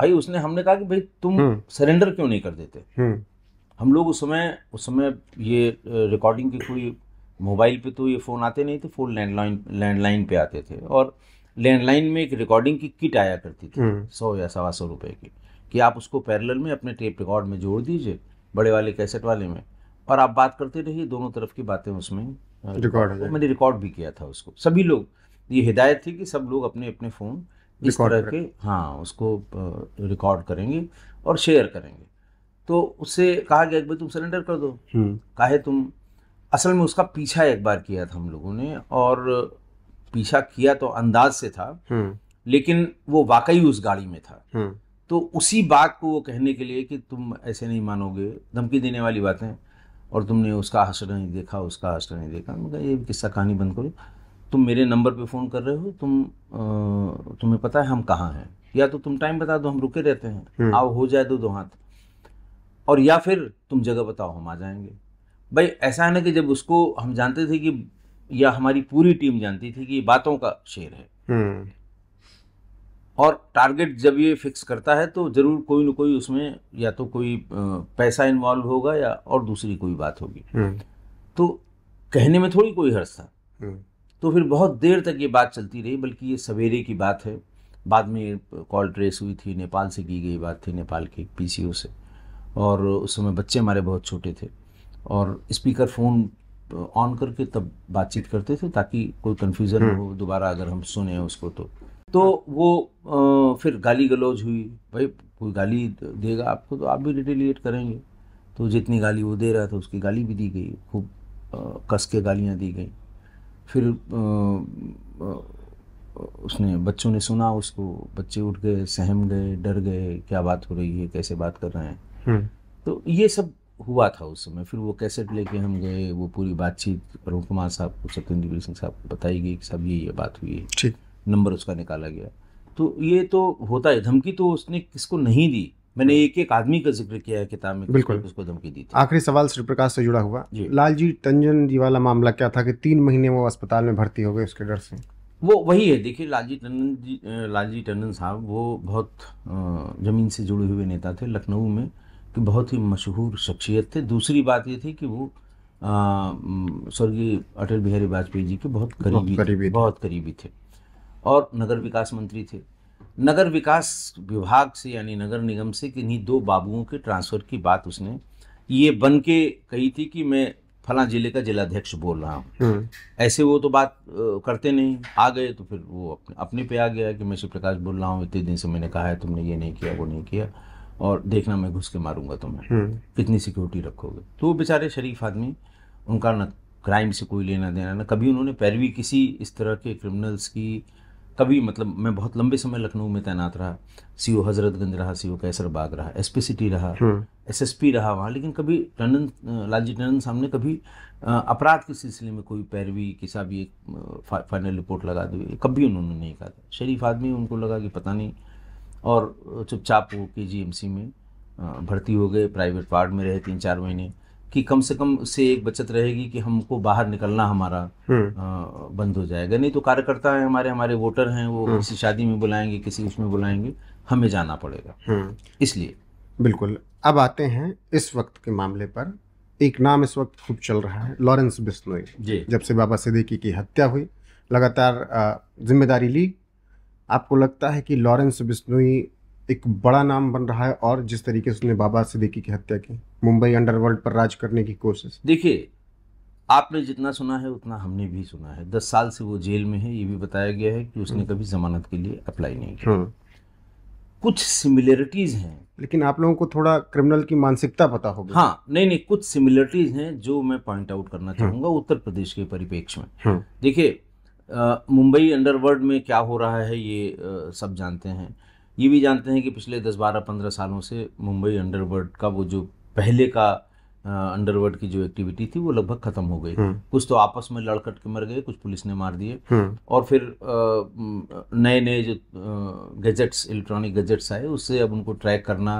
भाई उसने हमने कहा कि भाई तुम हम्म। सरेंडर क्यों नहीं कर देते? हम्म, हम लोग उस समय उस समय ये रिकॉर्डिंग की कोई मोबाइल पे तो ये फ़ोन आते नहीं थे फ़ोन लैंडलाइन लैंडलाइन पे आते थे। और लैंडलाइन में एक रिकॉर्डिंग की किट आया करती थी हम्म, सौ या सवा सौ रुपये की। कि आप उसको पैरेलल में अपने टेप रिकॉर्ड में जोड़ दीजिए बड़े वाले कैसेट वाले में। और आप बात करते रहिए दोनों तरफ़ की बातें उसमें रिकॉर्ड मैंने रिकॉर्ड भी किया था उसको। सभी लोग ये हिदायत थी कि सब लोग अपने अपने फ़ोन इस तरह के हाँ उसको रिकॉर्ड करेंगे और शेयर करेंगे। तो उससे कहा गया कि भाई तुम सरेंडर कर दो। हम्म, काहे तुम असल में उसका पीछा एक बार किया था हम लोगों ने और पीछा किया तो अंदाज से था हम्म, लेकिन वो वाकई उस गाड़ी में था। हम्म, तो उसी बात को वो कहने के लिए कि तुम ऐसे नहीं मानोगे धमकी देने वाली बातें और तुमने उसका हश्र नहीं देखा उसका हश्र नहीं देखा। मैं ये किस्सा कहानी बंद करो। तुम मेरे नंबर पे फ़ोन कर रहे हो तुम अ, तुम्हें पता है हम कहाँ हैं। या तो तुम टाइम बता दो हम रुके रहते हैं। हम्म। आओ हो जाए दो दो हाथ। और या फिर तुम जगह बताओ हम आ जाएँगे। भाई ऐसा है ना कि जब उसको हम जानते थे कि या हमारी पूरी टीम जानती थी कि ये बातों का शेर है। हम्म, और टारगेट जब ये फिक्स करता है तो ज़रूर कोई ना कोई उसमें या तो कोई पैसा इन्वॉल्व होगा या और दूसरी कोई बात होगी। हम्म, तो कहने में थोड़ी कोई हर्ष था। तो फिर बहुत देर तक ये बात चलती रही बल्कि ये सवेरे की बात है। बाद में कॉल ट्रेस हुई थी नेपाल से की गई बात थी नेपाल के पीसीओ से। और उस समय बच्चे हमारे बहुत छोटे थे। और स्पीकर फ़ोन ऑन करके तब बातचीत करते थे ताकि कोई कन्फ्यूज़न हम्म। हो दोबारा अगर हम सुने उसको तो। तो वो अ, फिर गाली गलौज हुई। भाई कोई गाली देगा आपको तो आप भी रिटेलिएट करेंगे। तो जितनी गाली वो दे रहा था उसकी गाली भी दी गई। खूब कस के गालियाँ दी गई। फिर उसने बच्चों ने सुना उसको बच्चे उठ गए सहम गए डर गए क्या बात हो रही है कैसे बात कर रहे हैं। हम्म, तो ये सब हुआ था उस समय। फिर वो कैसेट लेके हम गए वो पूरी बातचीत अरुण कुमार साहब को सत्येंद्र सिंह साहब को बताई गई कि सब ये ये बात हुई है। ठीक। नंबर उसका निकाला गया। तो ये तो होता है धमकी तो उसने किसको नहीं दी। मैंने एक एक आदमी का ज़िक्र किया है किताब में बिल्कुल। किसको धमकी दी थी। आखिरी सवाल श्री प्रकाश से जुड़ा हुआ। जी। लालजी टंडन जी वाला मामला क्या था कि तीन महीने वो अस्पताल में भर्ती हो गए उसके डर से? वो वही है देखिए लालजी टंडन जी लालजी टंडन साहब वो बहुत ज़मीन से जुड़े हुए नेता थे लखनऊ में कि बहुत ही मशहूर शख्सियत थे। दूसरी बात ये थी कि वो स्वर्गीय अटल बिहारी वाजपेयी जी के बहुत करीबी करीबी थे थे। बहुत करीबी थे। और नगर विकास मंत्री थे। नगर विकास विभाग से यानी नगर निगम से किन्हीं दो बाबुओं के ट्रांसफ़र की बात उसने ये बन के कही थी कि मैं फला ज़िले का जिलाध्यक्ष बोल रहा हूँ। हम्म, ऐसे वो तो बात करते नहीं। आ गए तो फिर वो अपने अपने पे आ गया कि मैं शिव प्रकाश बोल रहा हूँ इतने दिन से मैंने कहा है तुमने ये नहीं किया वो नहीं किया। और देखना मैं घुस के मारूँगा तुम्हें। हम्म, कितनी सिक्योरिटी रखोगे? तो वो बेचारे शरीफ आदमी उनका न क्राइम से कोई लेना देना न कभी उन्होंने पैरवी किसी इस तरह के क्रिमिनल्स की कभी मतलब मैं बहुत लंबे समय लखनऊ में तैनात रहा सी ओ हजरतगंज रहा सी ओ कैसरबाग रहा एस पी सिटी रहा हम्म, एसएसपी रहा वहाँ लेकिन कभी टंडन लालजी टंडन साहब ने कभी अपराध के सिलसिले में कोई पैरवी किसा भी एक फा, फाइनल रिपोर्ट लगा दी कभी उन्होंने नहीं कहा था। शरीफ आदमी उनको लगा कि पता नहीं और चुपचाप वो के जी एम सी में भर्ती हो गए प्राइवेट वार्ड में रहे तीन चार महीने। कि कम से कम उससे एक बचत रहेगी कि हमको बाहर निकलना हमारा हम्म, अ, बंद हो जाएगा। नहीं तो कार्यकर्ता है हमारे हमारे वोटर हैं वो किसी शादी में बुलाएँगे किसी उसमें बुलाएँगे हमें जाना पड़ेगा। हम्म, इसलिए। बिल्कुल। अब आते हैं इस वक्त के मामले पर। एक नाम इस वक्त खूब चल रहा है लॉरेंस बिश्नोई जी। जब से बाबा सिद्दीकी की हत्या हुई लगातार ज़िम्मेदारी ली आपको लगता है कि लॉरेंस बिश्नोई एक बड़ा नाम बन रहा है और जिस तरीके से उसने बाबा सिद्दीकी की हत्या की मुंबई अंडरवर्ल्ड पर राज करने की कोशिश। देखिए आपने जितना सुना है उतना हमने भी सुना है। दस साल से वो जेल में है ये भी बताया गया है कि उसने कभी जमानत के लिए अप्लाई नहीं किया। हम्म, कुछ सिमिलरिटीज हैं। लेकिन आप लोगों को थोड़ा क्रिमिनल की मानसिकता पता होगी। हाँ नहीं नहीं कुछ सिमिलरिटीज हैं जो मैं पॉइंट आउट करना चाहूँगा उत्तर प्रदेश के परिप्रेक्ष्य में। हम्म, देखिए मुंबई अंडरवर्ल्ड में क्या हो रहा है ये अ, सब जानते हैं। ये भी जानते हैं कि पिछले दस बारह पंद्रह सालों से मुंबई अंडरवर्ल्ड का वो जो पहले का अंडरवर्ल्ड की जो एक्टिविटी थी वो लगभग खत्म हो गई। हम्म। कुछ तो आपस में लड़कट के मर गए कुछ पुलिस ने मार दिए। हम्म, और फिर नए नए जो गैजेट्स इलेक्ट्रॉनिक गैजेट्स आए उससे अब उनको ट्रैक करना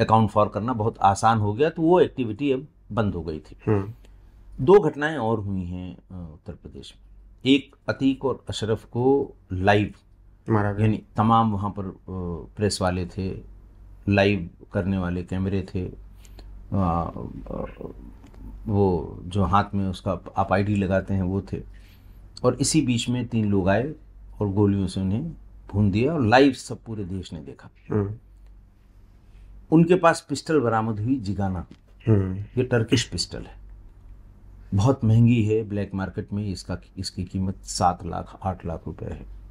अकाउंट फॉर करना बहुत आसान हो गया तो वो एक्टिविटी अब बंद हो गई थी। हम्म, दो घटनाएँ और हुई हैं उत्तर प्रदेश में। एक अतीक और अशरफ को लाइव यानी तमाम वहाँ पर प्रेस वाले थे लाइव करने वाले कैमरे थे वो जो हाथ में उसका आप आईडी लगाते हैं वो थे। और इसी बीच में तीन लोग आए और गोलियों से उन्हें भून दिया और लाइव सब पूरे देश ने देखा। हम्म, उनके पास पिस्टल बरामद हुई जिगाना। हम्म, ये टर्किश पिस्टल है। बहुत महँगी है ब्लैक मार्केट में इसका इसकी कीमत सात लाख आठ लाख रुपए है।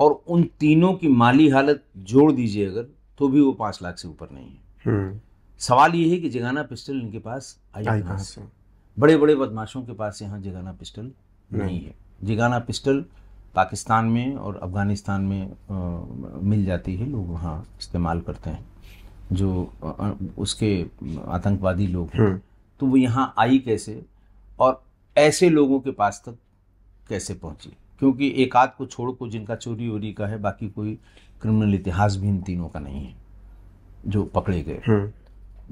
और उन तीनों की माली हालत जोड़ दीजिए अगर तो भी वो पाँच लाख से ऊपर नहीं है। हम्म, सवाल ये है कि जगाना पिस्टल इनके पास आई कहाँ से? बड़े बड़े बदमाशों के पास यहाँ जगाना पिस्टल नहीं। है। जगाना पिस्टल पाकिस्तान में और अफ़गानिस्तान में अ, मिल जाती है लोग वहाँ इस्तेमाल करते हैं। जो अ, उसके आतंकवादी लोग हैं। हम्म, तो वो यहाँ आई कैसे? और ऐसे लोगों के पास तक कैसे पहुँची? क्योंकि एक आध को छोड़ को जिनका चोरी वोरी का है बाकी कोई क्रिमिनल इतिहास भी इन तीनों का नहीं है जो पकड़े गए। हम्म,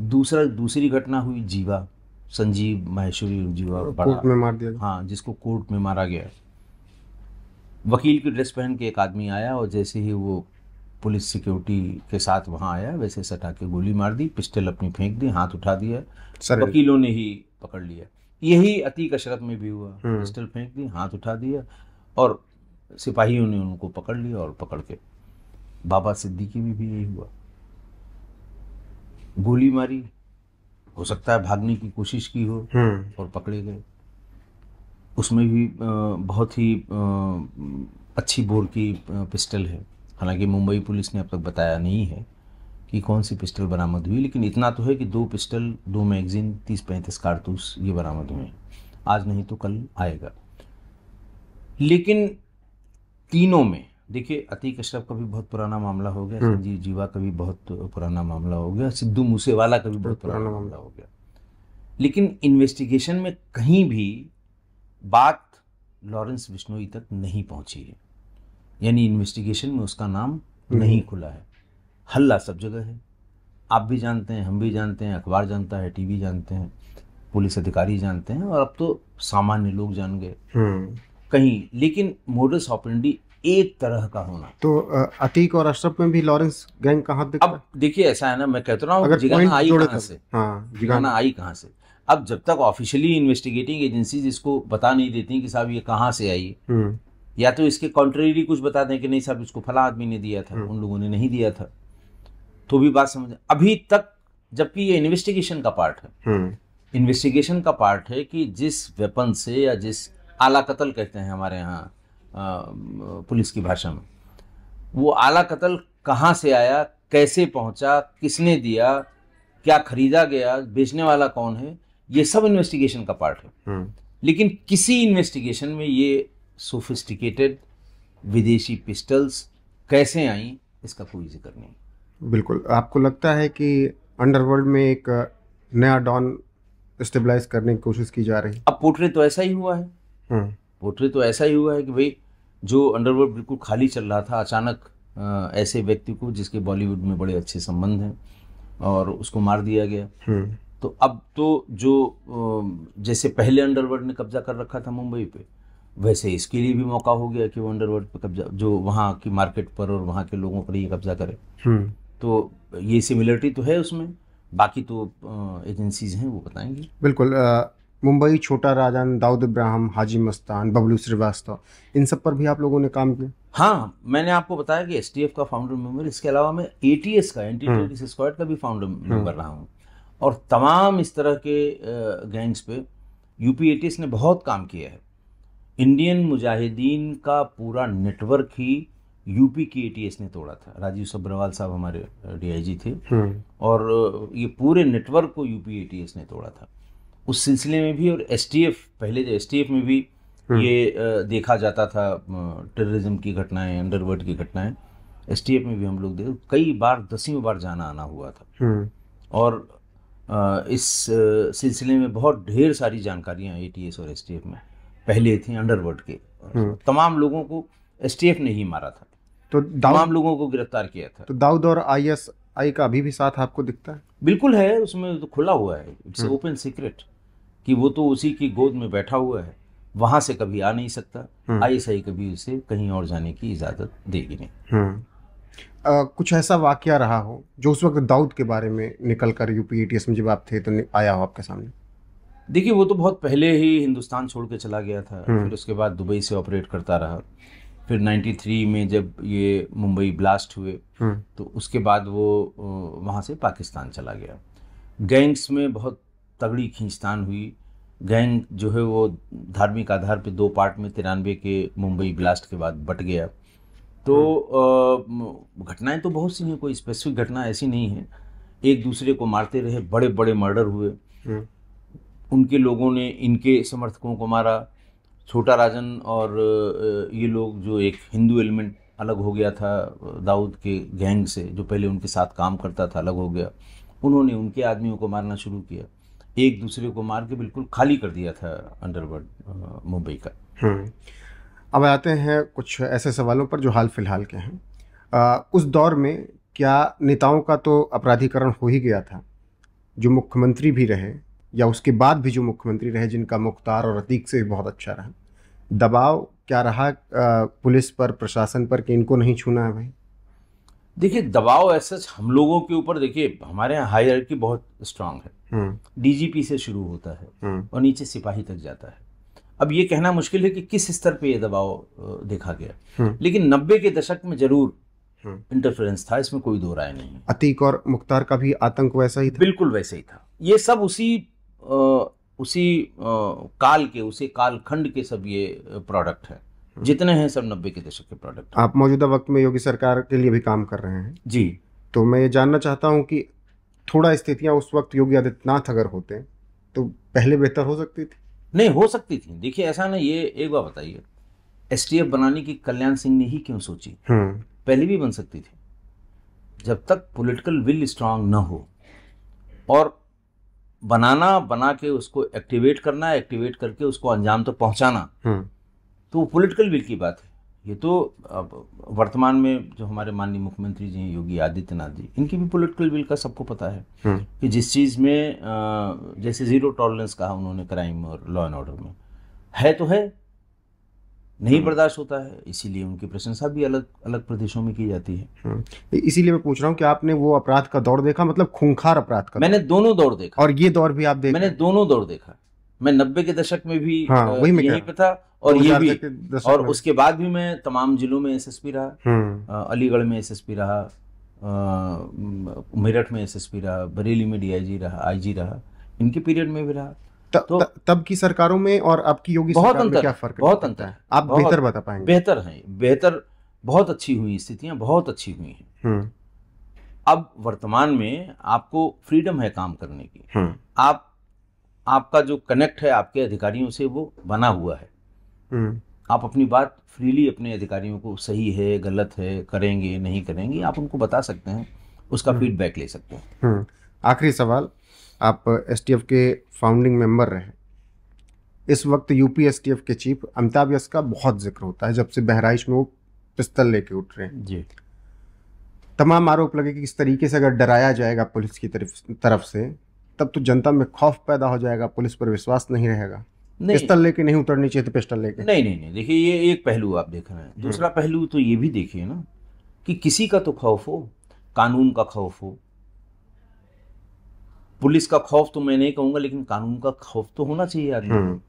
दूसरा दूसरी घटना हुई जीवा संजीव माहेश्वरी जीवा कोर्ट में मार दिया हाँ जिसको कोर्ट में मारा गया। वकील की ड्रेस पहन के एक आदमी आया और जैसे ही वो पुलिस सिक्योरिटी के साथ वहाँ आया वैसे सटा के गोली मार दी पिस्टल अपनी फेंक दी हाथ उठा दिया सर वकीलों ने ही पकड़ लिया। यही अतीक अशरफ में भी हुआ। हम्म। पिस्टल फेंक दी हाथ उठा दिया और सिपाहियों ने उनको पकड़ लिया और पकड़ के बाबा सिद्दीकी में भी यही हुआ। गोली मारी हो सकता है भागने की कोशिश की हो हम्म, और पकड़े गए। उसमें भी बहुत ही अच्छी बोर की पिस्टल है। हालाँकि मुंबई पुलिस ने अब तक बताया नहीं है कि कौन सी पिस्टल बरामद हुई लेकिन इतना तो है कि दो पिस्टल दो मैगजीन तीस पैंतीस कारतूस ये बरामद हुए आज नहीं तो कल आएगा। लेकिन तीनों में देखिए अतीक अशरफ का भी बहुत पुराना मामला हो गया हम्म। संजीव जीवा का भी बहुत पुराना मामला हो गया सिद्धू मूसेवाला का भी बहुत पुराना मामला। हो गया। लेकिन इन्वेस्टिगेशन में कहीं भी बात लॉरेंस बिश्नोई तक नहीं पहुँची है। यानी इन्वेस्टिगेशन में उसका नाम नहीं खुला है। हल्ला सब जगह है। आप भी जानते हैं हम भी जानते हैं अखबार जानता है टीवी जानते हैं पुलिस अधिकारी जानते हैं और अब तो सामान्य लोग जान गए। हम्म, कहीं लेकिन मोडस ऑपरेंडी एक तरह का होना। तो अतीक और अशरफ में भी लॉरेंस गैंग का हाथ अब देखिए ऐसा है ना मैं कहता रहा हूँ जिगाना आई कहाँ से? हाँ जिगाना। आई कहाँ से? अब जब तक ऑफिशियली इन्वेस्टिगेटिंग एजेंसीज इसको बता नहीं देती कि साहब ये कहाँ से आई हम्म, या तो इसके कॉन्ट्रेरी कुछ बता दें कि नहीं साहब इसको फला आदमी ने दिया था उन लोगों ने नहीं दिया था। तो भी बात समझ अभी तक जबकि ये इन्वेस्टिगेशन का पार्ट है। हम्म। इन्वेस्टिगेशन का पार्ट है कि जिस वेपन से या जिस आला कत्ल कहते हैं हमारे यहाँ पुलिस की भाषा में। वो आला कत्ल कहाँ से आया कैसे पहुँचा किसने दिया क्या खरीदा गया बेचने वाला कौन है ये सब इन्वेस्टिगेशन का पार्ट है। हम्म। लेकिन किसी इन्वेस्टिगेशन में ये सोफिस्टिकेटेड विदेशी पिस्टल्स कैसे आई इसका कोई ज़िक्र नहीं। बिल्कुल। आपको लगता है कि अंडरवर्ल्ड में एक नया डॉन स्टेबलाइज करने की कोशिश की जा रही? है अब पोर्ट्रेट तो ऐसा ही हुआ है। हम्म। पोर्ट्रेट तो ऐसा ही हुआ है कि भाई जो अंडरवर्ल्ड बिल्कुल खाली चल रहा था अचानक ऐसे व्यक्ति को जिसके बॉलीवुड में बड़े अच्छे संबंध हैं और उसको मार दिया गया। हम्म। तो अब तो जो जैसे पहले अंडरवर्ल्ड ने कब्जा कर रखा था मुंबई पे वैसे इसके लिए भी मौका हो गया कि वो अंडरवर्ल्ड पे कब्जा जो वहाँ की मार्केट पर और वहाँ के लोगों पर ये कब्जा करे। हम्म। तो ये सिमिलरिटी तो है उसमें बाकी तो एजेंसीज हैं वो बताएँगे। बिल्कुल मुंबई छोटा राजन दाऊद इब्राहिम हाजी मस्तान बबलू श्रीवास्तव इन सब पर भी आप लोगों ने काम किया? हाँ मैंने आपको बताया कि एसटीएफ का फाउंडर मेंबर इसके अलावा मैं ए टी एस का एंटी टेररिस्ट स्क्वाड का भी फाउंडर मेंबर रहा हूँ। और तमाम इस तरह के गैंग्स पे यूपी एटीएस ने बहुत काम किया है। इंडियन मुजाहिदीन का पूरा नेटवर्क ही यूपी की एटीएस ने तोड़ा था। राजीव सब्रवाल साहब हमारे डीआईजी थे। हम्म। और ये पूरे नेटवर्क को यूपी एटीएस ने तोड़ा था। उस सिलसिले में भी और एसटीएफ पहले एसटीएफ में भी ये देखा जाता था टेररिज्म की घटनाएँ अंडरवर्ल्ड की घटनाएँ। एसटीएफ में भी हम लोग देख कई बार दसियों बार जाना आना हुआ था। हम्म। और इस सिलसिले में बहुत ढेर सारी जानकारियाँ एटीएस और एसटीएफ में पहले थी अंडरवर्ल्ड के। तमाम लोगों को एसटीएफ ने ही मारा था। तो तमाम लोगों को गिरफ़्तार किया था। तो दाऊद और आईएसआई का अभी भी साथ आपको दिखता है? बिल्कुल है उसमें तो खुला हुआ है। इट्स ओपन सीक्रेट कि वो तो उसी की गोद में बैठा हुआ है वहाँ से कभी आ नहीं सकता। आईएसआई कभी उसे कहीं और जाने की इजाज़त देगी नहीं। हम्म। अ, कुछ ऐसा वाकया रहा हो जो उस वक्त दाऊद के बारे में निकल कर यूपी एटीएस में जब आप थे तो आया हो आपके सामने? देखिए वो तो बहुत पहले ही हिंदुस्तान छोड़ के चला गया था। फिर उसके बाद दुबई से ऑपरेट करता रहा। फिर 93 में जब ये मुंबई ब्लास्ट हुए हम्म। तो उसके बाद वो वहाँ से पाकिस्तान चला गया। गैंग्स में बहुत तगड़ी खींचतान हुई। गैंग जो है वो धार्मिक आधार पे दो पार्ट में तिरानवे के मुंबई ब्लास्ट के बाद बट गया। तो अ, घटनाएँ तो बहुत सी हैं कोई स्पेसिफिक घटना ऐसी नहीं है। एक दूसरे को मारते रहे बड़े बड़े मर्डर हुए। हम्म। उनके लोगों ने इनके समर्थकों को मारा। छोटा राजन और ये लोग जो एक हिंदू एलिमेंट अलग हो गया था दाऊद के गैंग से जो पहले उनके साथ काम करता था अलग हो गया। उन्होंने उनके आदमियों को मारना शुरू किया। एक दूसरे को मार के बिल्कुल खाली कर दिया था अंडरवर्ल्ड मुंबई का। हम्म। अब आते हैं कुछ ऐसे सवालों पर जो हाल फ़िलहाल के हैं। अ, उस दौर में क्या नेताओं का तो अपराधीकरण हो ही गया था? जो मुख्यमंत्री भी रहे या उसके बाद भी जो मुख्यमंत्री रहे जिनका मुख्तार और अतीक से बहुत अच्छा रहा। दबाव क्या रहा? पुलिस पर प्रशासन पर कि इनको नहीं छूना है भाई? देखिए दबाव ऐसा हम लोगों के ऊपर देखिए हमारे यहाँ हायरकी बहुत स्ट्रांग है। हम्म। डीजीपी से शुरू होता है हम्म। और नीचे सिपाही तक जाता है। अब ये कहना मुश्किल है कि किस स्तर पे ये दबाव देखा गया। हम्म। लेकिन नब्बे के दशक में ज़रूर हम्म। इंटरफेरेंस था इसमें कोई दो राय नहीं अतीक और मुख्तार का भी आतंक वैसा ही था? बिल्कुल वैसे ही था। ये सब उसी अ, उसी अ, काल के उसी कालखंड के सब ये प्रोडक्ट है। जितने हैं सब नब्बे के दशक के प्रोडक्ट आप मौजूदा वक्त में योगी सरकार के लिए भी काम कर रहे हैं। जी। तो मैं ये जानना चाहता हूँ कि थोड़ा स्थितियाँ उस वक्त योगी आदित्यनाथ अगर होते तो पहले बेहतर हो सकती थी? नहीं हो सकती थी। देखिए ऐसा ना ये एक बार बताइए। एस बनाने की कल्याण सिंह ने ही क्यों सोची? हम्म। पहले भी बन सकती थी। जब तक पॉलिटिकल विल स्ट्रांग ना हो। और बनाना बना के उसको एक्टिवेट करना एक्टिवेट करके उसको अंजाम तक पहुंचाना। हम्म। तो वो पॉलिटिकल विल की बात है। ये तो अब वर्तमान में जो हमारे माननीय मुख्यमंत्री जी हैं योगी आदित्यनाथ जी इनकी भी पॉलिटिकल विल का सबको पता है हम्म। कि जिस चीज़ में जैसे ज़ीरो टॉलरेंस कहा उन्होंने क्राइम और लॉ एंड ऑर्डर में है तो है नहीं बर्दाश्त होता है इसीलिए उनकी प्रशंसा भी अलग अलग प्रदेशों में की जाती है। हम्म। इसीलिए मैं पूछ रहा हूँ कि आपने वो अपराध का दौर देखा मतलब खूंखार अपराध का मैंने दोनों दौर देखा। और ये दौर भी आप देख मैंने दोनों दौर देखा। मैं नब्बे के दशक में भी हाँ, वही मैं यहीं पे था और ये भी और उसके बाद भी मैं तमाम जिलों में एसएसपी रहा हम्म। अलीगढ़ में एसएसपी रहा मेरठ में एसएसपी रहा बरेली में डीआईजी रहा आईजी रहा इनके पीरियड में भी रहा। त- तो- त- तब की सरकारों में और अब की योगी बहुत सरकार में अंतर क्या फ़र्क बहुत अंतर है? आप बहुत- बेहतर बता पाएँगे। बेहतर है बेहतर बहुत अच्छी हुई स्थितियाँ बहुत अच्छी हुई हैं। हम्म। अब वर्तमान में आपको फ्रीडम है काम करने की। हम्म। आप आपका जो कनेक्ट है आपके अधिकारियों से वो बना हुआ है। आप अपनी बात फ्रीली अपने अधिकारियों को सही है गलत है करेंगे नहीं करेंगे आप उनको बता सकते हैं उसका फीडबैक ले सकते हैं। हम्म। आखिरी सवाल आप एसटीएफ के फाउंडिंग मेंबर रहे इस वक्त यूपी एसटीएफ के चीफ अमिताभ यस का बहुत ज़िक्र होता है जब से बहराइच में वो पिस्तल लेके उठ रहे हैं। जी। तमाम आरोप लगे कि इस तरीके से अगर डराया जाएगा पुलिस की तरफ़ तरफ़ से तब तो जनता में खौफ पैदा हो जाएगा पुलिस पर विश्वास नहीं रहेगा। नहीं। पिस्तल लेके नहीं उतरनी चाहिए पिस्टल लेके। नहीं नहीं नहीं देखिए ये एक पहलू आप देख रहे हैं। दूसरा पहलू तो ये भी देखिए ना कि किसी का तो खौफ हो कानून का खौफ हो। पुलिस का खौफ तो मैं नहीं कहूँगा लेकिन कानून का खौफ तो होना चाहिए आदमी हम्म। को।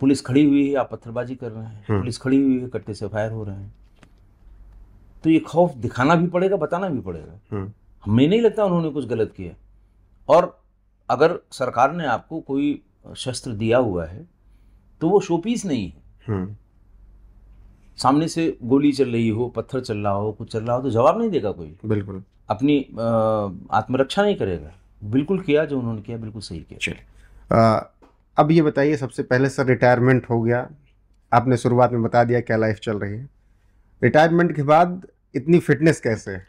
पुलिस खड़ी हुई है आप पत्थरबाजी कर रहे हैं। हम्म। पुलिस खड़ी हुई है कट्टे से फायर हो रहे हैं। तो ये खौफ दिखाना भी पड़ेगा बताना भी पड़ेगा। हम्म। हमें नहीं लगता उन्होंने कुछ गलत किया। और अगर सरकार ने आपको कोई शस्त्र दिया हुआ है तो वो शोपीस नहीं है। हम्म। सामने से गोली चल रही हो पत्थर चल रहा हो कुछ चल रहा हो तो जवाब नहीं देगा कोई। बिल्कुल। अपनी आत्मरक्षा नहीं करेगा। बिल्कुल किया जो उन्होंने किया बिल्कुल सही किया। चलिए। अब ये बताइए सबसे पहले सर रिटायरमेंट हो गया। आपने शुरुआत में बता दिया क्या लाइफ चल रही है। रिटायरमेंट के बाद इतनी फिटनेस कैसे? है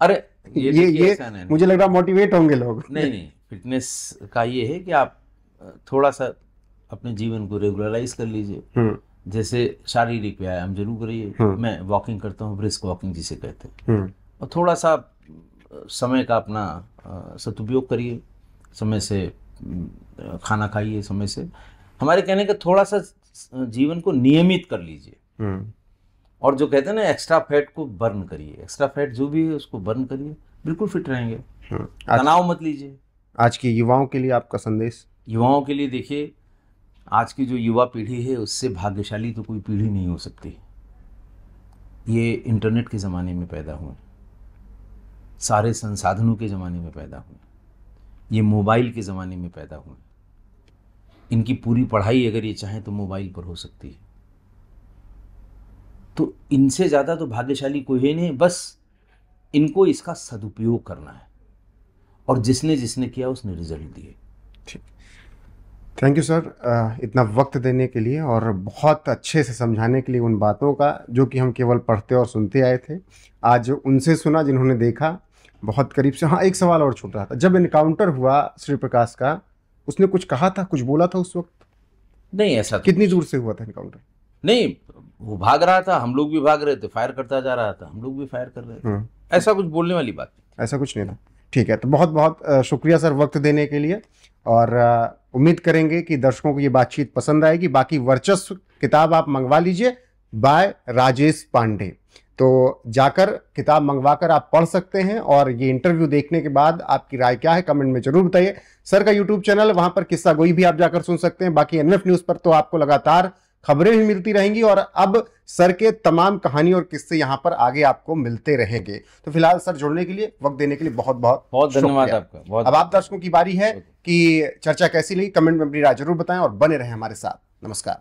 अरे ये ये ये मुझे लग रहा मोटिवेट होंगे लोग। नहीं नहीं फिटनेस का ये है कि आप थोड़ा सा अपने जीवन को रेगुलराइज कर लीजिए। हम्म। जैसे शारीरिक व्यायाम ज़रूर करिए। हम्म। मैं वॉकिंग करता हूँ ब्रिस्क वॉकिंग जिसे कहते हैं। हम्म। और थोड़ा सा समय का अपना सदुपयोग करिए। समय से खाना खाइए समय से। हमारे कहने का थोड़ा सा जीवन को नियमित कर लीजिए। और जो कहते हैं ना एक्स्ट्रा फैट को बर्न करिए। एक्स्ट्रा फैट जो भी है उसको बर्न करिए। बिल्कुल फिट रहेंगे। तनाव मत लीजिए। आज के युवाओं के लिए आपका संदेश? युवाओं के लिए देखिए, आज की जो युवा पीढ़ी है, उससे भाग्यशाली तो कोई पीढ़ी नहीं हो सकती। ये इंटरनेट के ज़माने में पैदा हुए। सारे संसाधनों के ज़माने में पैदा हुए। ये मोबाइल के ज़माने में पैदा हुए। इनकी पूरी पढ़ाई अगर ये चाहें तो मोबाइल पर हो सकती है। तो इनसे ज़्यादा तो भाग्यशाली कोई है नहीं, बस इनको इसका सदुपयोग करना है। और जिसने जिसने किया, उसने रिज़ल्ट दिए। थैंक यू सर इतना वक्त देने के लिए और बहुत अच्छे से समझाने के लिए उन बातों का जो कि हम केवल पढ़ते और सुनते आए थे आज उनसे सुना जिन्होंने देखा बहुत करीब से। हाँ एक सवाल और छूट रहा था। जब इनकाउंटर हुआ श्री प्रकाश का उसने कुछ कहा था कुछ बोला था उस वक्त? नहीं ऐसा तो कितनी दूर से हुआ था इनकाउंटर नहीं वो भाग रहा था हम लोग भी भाग रहे थे फायर करता जा रहा था हम लोग भी फायर कर रहे थे। हम्म ऐसा कुछ बोलने वाली बात ऐसा कुछ नहीं था। ठीक है तो बहुत बहुत शुक्रिया सर वक्त देने के लिए और उम्मीद करेंगे कि दर्शकों को ये बातचीत पसंद आएगी। बाकी वर्चस्व किताब आप मंगवा लीजिए बाय राजेश पांडे। तो जाकर किताब मंगवाकर आप पढ़ सकते हैं और ये इंटरव्यू देखने के बाद आपकी राय क्या है कमेंट में ज़रूर बताइए। सर का यूट्यूब चैनल, वहाँ पर किस्सा गोई भी आप जाकर सुन सकते हैं। बाकी एनएफ न्यूज़ पर तो आपको लगातार खबरें भी मिलती रहेंगी और अब सर के तमाम कहानी और किस्से यहाँ पर आगे आपको मिलते रहेंगे। तो फ़िलहाल सर जुड़ने के लिए वक्त देने के लिए बहुत बहुत बहुत धन्यवाद आपका बहुत अब आप दर्शकों की बारी है कि चर्चा कैसी लगी कमेंट में अपनी राय ज़रूर बताएँ और बने रहें हमारे साथ। नमस्कार।